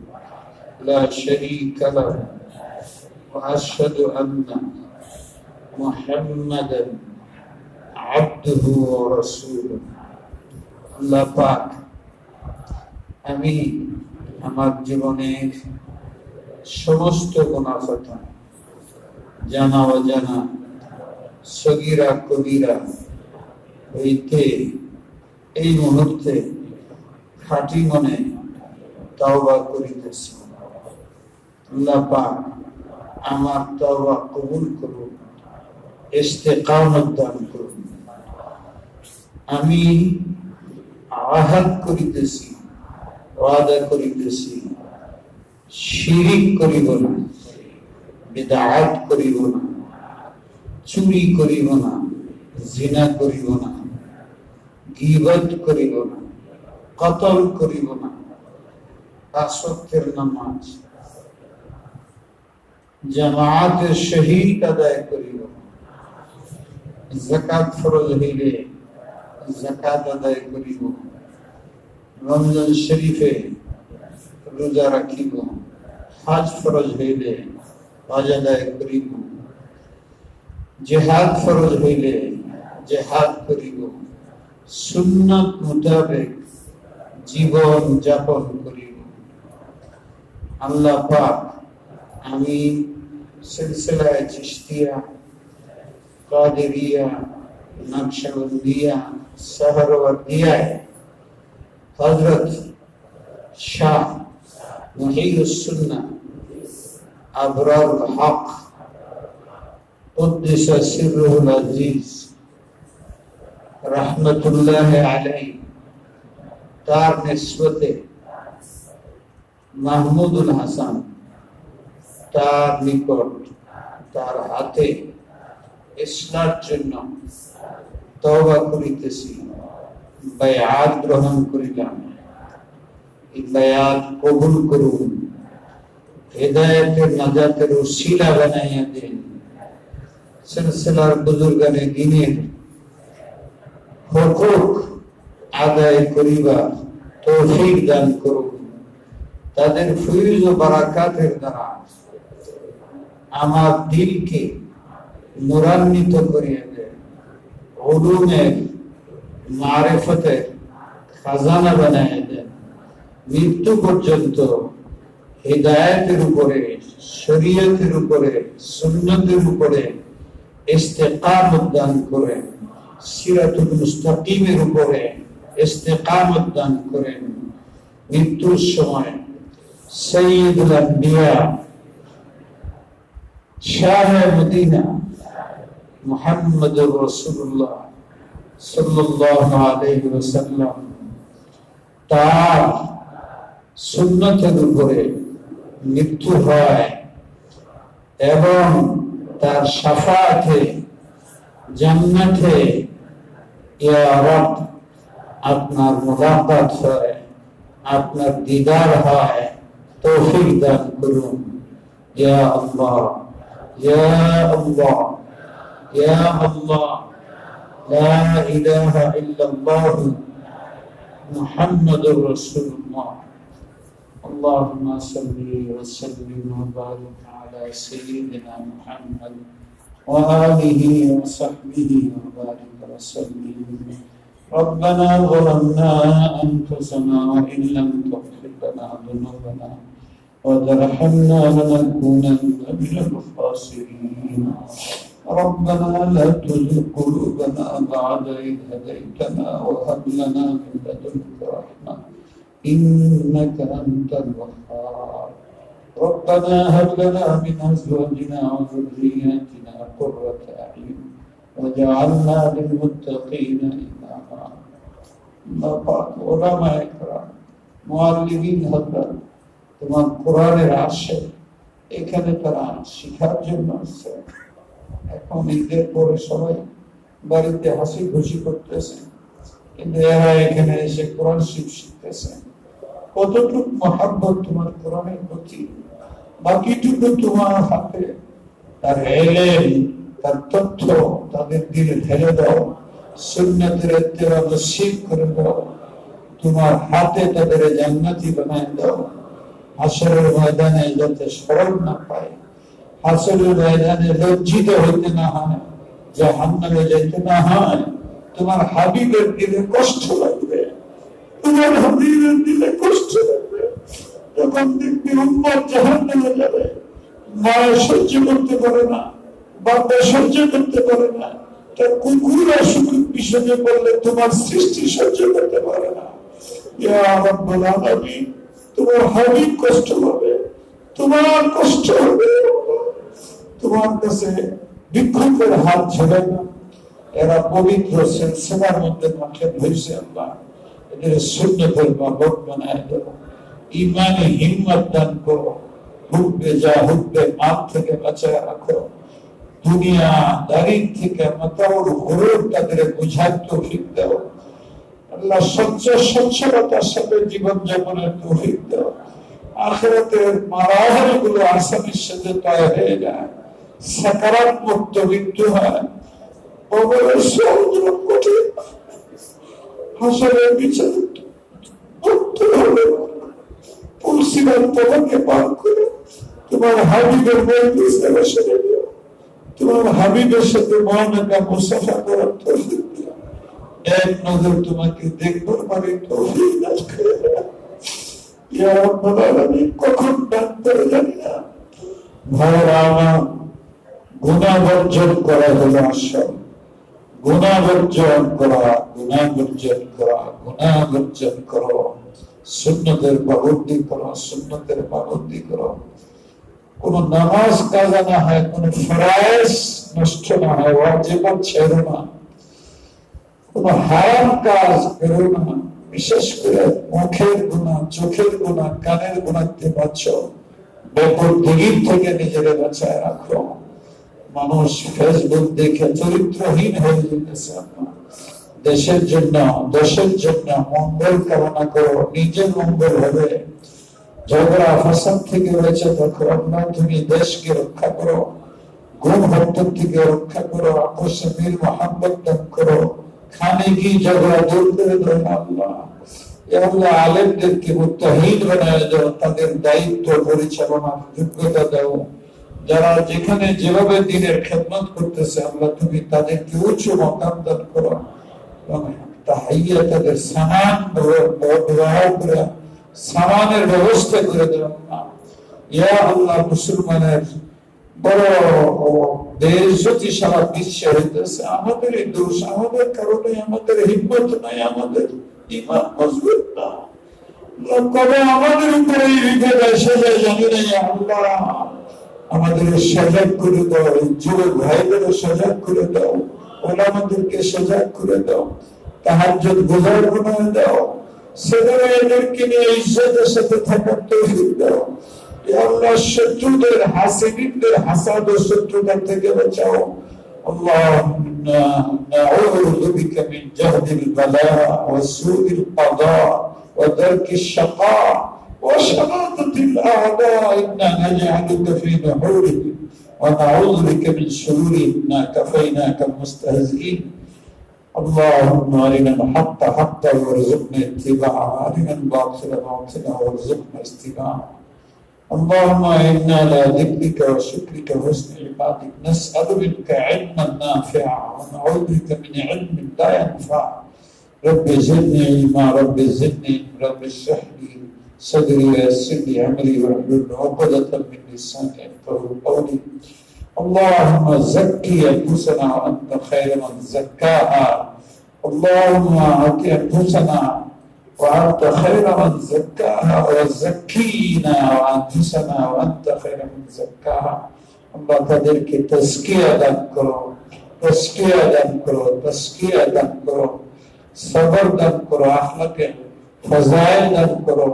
لا شريك له وأشهد أن محمدا عبده ورسوله الله পাক আমি আমার জীবনের সমস্ত গুণাফতা জানা অজানা সগিরা কবিরা হইতে এই মুহূর্তে খাঁটি মনে তওবা করিতেছি আমার তওবা কবুল করুন ইস্তেকামত দান করুন আমি আহাত করিতেছি, ওয়াদা করিতেছি, শিরিক করিব না বিদাত করিব না, চুরি করিব না, জিনা করিব না, গিবত করিব না, কতল করিব না আসক্তের নামাজ জামাতের শহীদ আদায় করিব না জাকাত ফরজ হইলে জাকাত আদায় করিব রমজান শরীফে রোজা রাখিব হাজ ফরজ হইলে হজ আদায় করিব জেহাদ ফরজ হইলে জেহাদ করিব সুন্নত মোতাবেক জীবন যাপন امین سلسلہ چشتیہ، قادریہ نقشہ بندیہ سہروردیہ ہے۔ حضرت شاہ محیل السنہ، ابرار حق قدس سر العزیز، رحمت اللہ علیہ، دار نسبت محمود الحسن۔ তার নিকট তার হাতে ইসলার জন্য তওবা করিতেছি। বায়াত গ্রহণ করিলাম। এই বায়াত কবুল করুন। হেদায়তের নাজাতের উসিলা বানাইয়া দেন। সিলসিলার বুজুর্গানে দিনের হকুক আদায় করিবার তৌফিক দান করুন। তাদের ফুইজ ও বারাকাতের দ্বারা আমার দিলকে নুরান্বিত করিয়ে দেন উলুমের মারেফতের খাজানা বানায় দেন মৃত্যু পর্যন্ত হৃদায়তের উপরে, শরীয়তের উপরে, সুন্নতের উপরে ইস্তেকামত দান করেন সিরাতুল মুস্তাকিমের উপরে ইস্তেকামত দান করেন মৃত্যুর সময় সৈয়দুল আম্বিয়া শাহ মদিনা মুহাম্মদুর রাসূলুল্লাহ সাল্লাল্লাহু আলাইহি ওয়াসাল্লাম তার সুন্নতের উপরে মৃত্যু হয় এবং তার সাফাতে জান্নাতে ইয়া রব আপনার মুলাকাত হয় আপনার দিদার হয় তৌফিক দান করুন ইয়া আল্লাহ يا الله يا الله لا إله إلا الله محمد رسول الله اللهم صل وسلم وبارك على سيدنا محمد وآله وصحبه وبارك وسلم. ربنا ظلمنا أنفسنا وإن لم تغفر لنا ذنوبنا. قد رحمنا لنكونن من الخاسرين. ربنا لا تزغ قلوبنا بعد إذ هديتنا وهب لنا من لدنك رحمة إنك أنت الوهاب. ربنا هب لنا من أزواجنا وذرياتنا قرة أعين وجعلنا للمتقين إماما. ما پاک علماء إكرام معلمين حضرت তোমার কোরআনের আসে, এখানে তারা শিখার জন্য আসছে। এখন ঈদের পরে সবাই বাড়িতে হাসি খুশি করতেছে। কিন্তু এরা এখানে এসে কোরআন শিখ শিখতেছে। কতটুক মহাব্বত তোমার কোরআনের প্রতি, বাকিটুকু তোমার হাতে। তার এলেম, তার তথ্য তাদের দিলে ঢেলে দাও, সুন্নতের ইত্তেবা নসিব করে দাও, তোমার হাতে তাদের জান্নাতি বানায় দাও। হাসরের ময়দানে যাতে স্মরণ না পায়। হাসরের ময়দানে লজ্জিত হইতে না হয় যে জাহান্নামে যেতে না হয়, তোমার হাবিবের দিলে কষ্ট লাগবে। তোমার হাবিবের দিলে কষ্ট যাবে মায়ের সহ্য করতে পারে না সহ্য করতে পারে না, তার কুকুর অসুখ বিষয়ে বললে তোমার সৃষ্টি সহ্য করতে পারে না। রাব্বুল আলামিন তোমার হাবিব কষ্ট হবে, তোমার কষ্ট হবে। তোমার কাছে বিক্ষোভের হাত ছেড়ে না। এরা পবিত্র সিলসিলার মধ্যে মাঠে ধরেছে আল্লাহ। এদের সুন্নতের বাবক বানায় দেব। ইমানে হিম্মত দান করো। হুকবে যা হুকবে মাপ থেকে বাঁচায় রাখো। দুনিয়া দারিদ থেকে মাতাউর ঘোর তাদের বুঝার তৌফিক দাও। আল্লাহ স্বচ্ছ স্বচ্ছলতার সাথে জীবন যাপনের তৌফিক দাও। আখেরাতের মারাহেরগুলো আসামির সাথে তয় হয়ে যায়। সাকারাত মুক্ত মৃত্যু হয় কবরের সহযোগ কঠিন হাসরের বিচার করে তোমার হাবিবের মন্দির সেবা তোমার হাবিবের সাথে মহানকা মুসাফা করার তৌফিক এক নজর তোমাকে রাব্বাল আলামিন, কখন করে জানি না। করা হলো আসল করা গুণা বর্জন করা গুণা বর্জন করো। শূন্যদের পাবন্দি করো শূন্যদের পাবন্দি করো। কোন নামাজ কাজা না হয়, কোন ফরায়েস নষ্ট না হয় ছেড়ো না। হারাম কাজ না। বিশেষ করে মুখের গুণা, চোখের গুণা, কানের বাঁচো। থেকে নিজের বাঁচায় রাখো। মানুষ ফেসবুক দেখে চরিত্রহীন হয়ে যেতেছে দেশের জন্য দেশের জন্য মঙ্গল কামনা করো নিজের মঙ্গল হবে। ঝগড়া, ফাসাদ থেকে থাকো আপনার তুমি দেশকে রক্ষা করো। গুণ হত্যার থেকে রক্ষা করো। বীর করো। খানে কি ঝগড়া দূর আল্লাহ আলেমদেরকে মুক্তহীন বানায় দাও তাদের দায়িত্ব পরিচালনার যোগ্যতা দাও। যারা যেখানে যেভাবে দিনের খেদমত করতেছে আল্লাহ তুমি তাদেরকে উচ্চ মকাম দান করো। তাহাইয়া তাদের সামান করে, সামানের ব্যবস্থা করে দেও। ইয়া আল্লাহ মুসলমানের বড় বেজতি সারা বিশ্বে হইতেছে আমাদের দোষ, আমাদের কারণে আমাদের হিম্মত নাই, আমাদের ইমান মজবুত না। কবে আমাদের উপরে এসে যায়, জানি না আল্লাহ। আমাদের সজাগ করে দাও যুবক ভাইদের সজাগ করে দাও, ওলামাদেরকে সজাগ করে দাও তাহার যদি বোঝার বানায় দাও সেখানে এদেরকে নিয়ে ইজ্জতের সাথে থাকার তৈরি দাও। আল্লাহ শত্রুদের হাসিনদের হাসাদ ও শত্রুতার থেকে বাঁচাও اللهم نعوذ بك من جهد البلاء وسوء القضاء ودرك الشقاء وشماتة الأعداء إنا نجعلك في نحورهم ونعوذ بك من شرورهم إنا كفيناك المستهزئين اللهم أرنا الحق حقا وارزقنا اتباعه أرنا الباطل باطلا وارزقنا استباعه اللهم إنا على ذكرك وشكرك وحسن عبادك نسأل منك علما نافعا ونعوذ بك من علم لا ينفع. رب زدني علما، رب زدني رب اشرح لي صدري ويسر لي امري واحلل عقدة من لساني يفقهوا قولي. اللهم زكي انفسنا وانت خير من زكاها. اللهم ات انفسنا وأنت خير من زكاها وزكينا وأنفسنا وأنت خير من زكاها আল্লাহ তাদেরকে তস্কিয়া দান করো তস্কিয়া দান করো তস্কিয়া দান করো সবর দান করো আখলাকে ফজাইল দান করো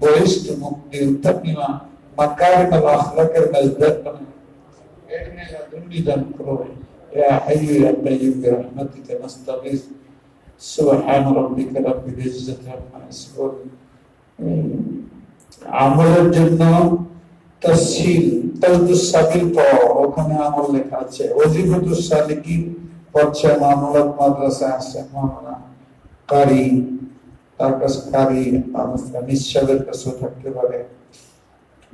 বহিষ্ঠ মুক্তি উত্তমিমা মাকারিম আল আখলাকের মজদার বানাও علم لدني দান করো يا حي يا قيوم برحمتك نستغيث سبحان ربك رب العزة عما يصفون আমলের জন্য তসহিল তাজদুস সাবিল পড়ো ওখানে আমল লেখা আছে ওজিফাতুস সালিকিন পড়ছে মামলাত মাদ্রাসা আছে মামলা কারি তার কাছে কারি নিঃসাবের কাছেও থাকতে পারে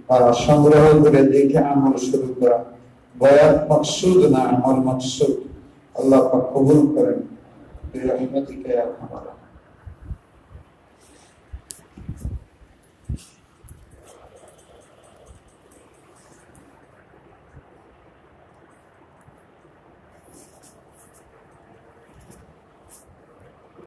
আর সংগ্রহ করে দেখে আমল শুরু করা বয়াত মকসুদ না আমল মকসুদ আল্লাহ পাক কবুল করেন de la misma triquera.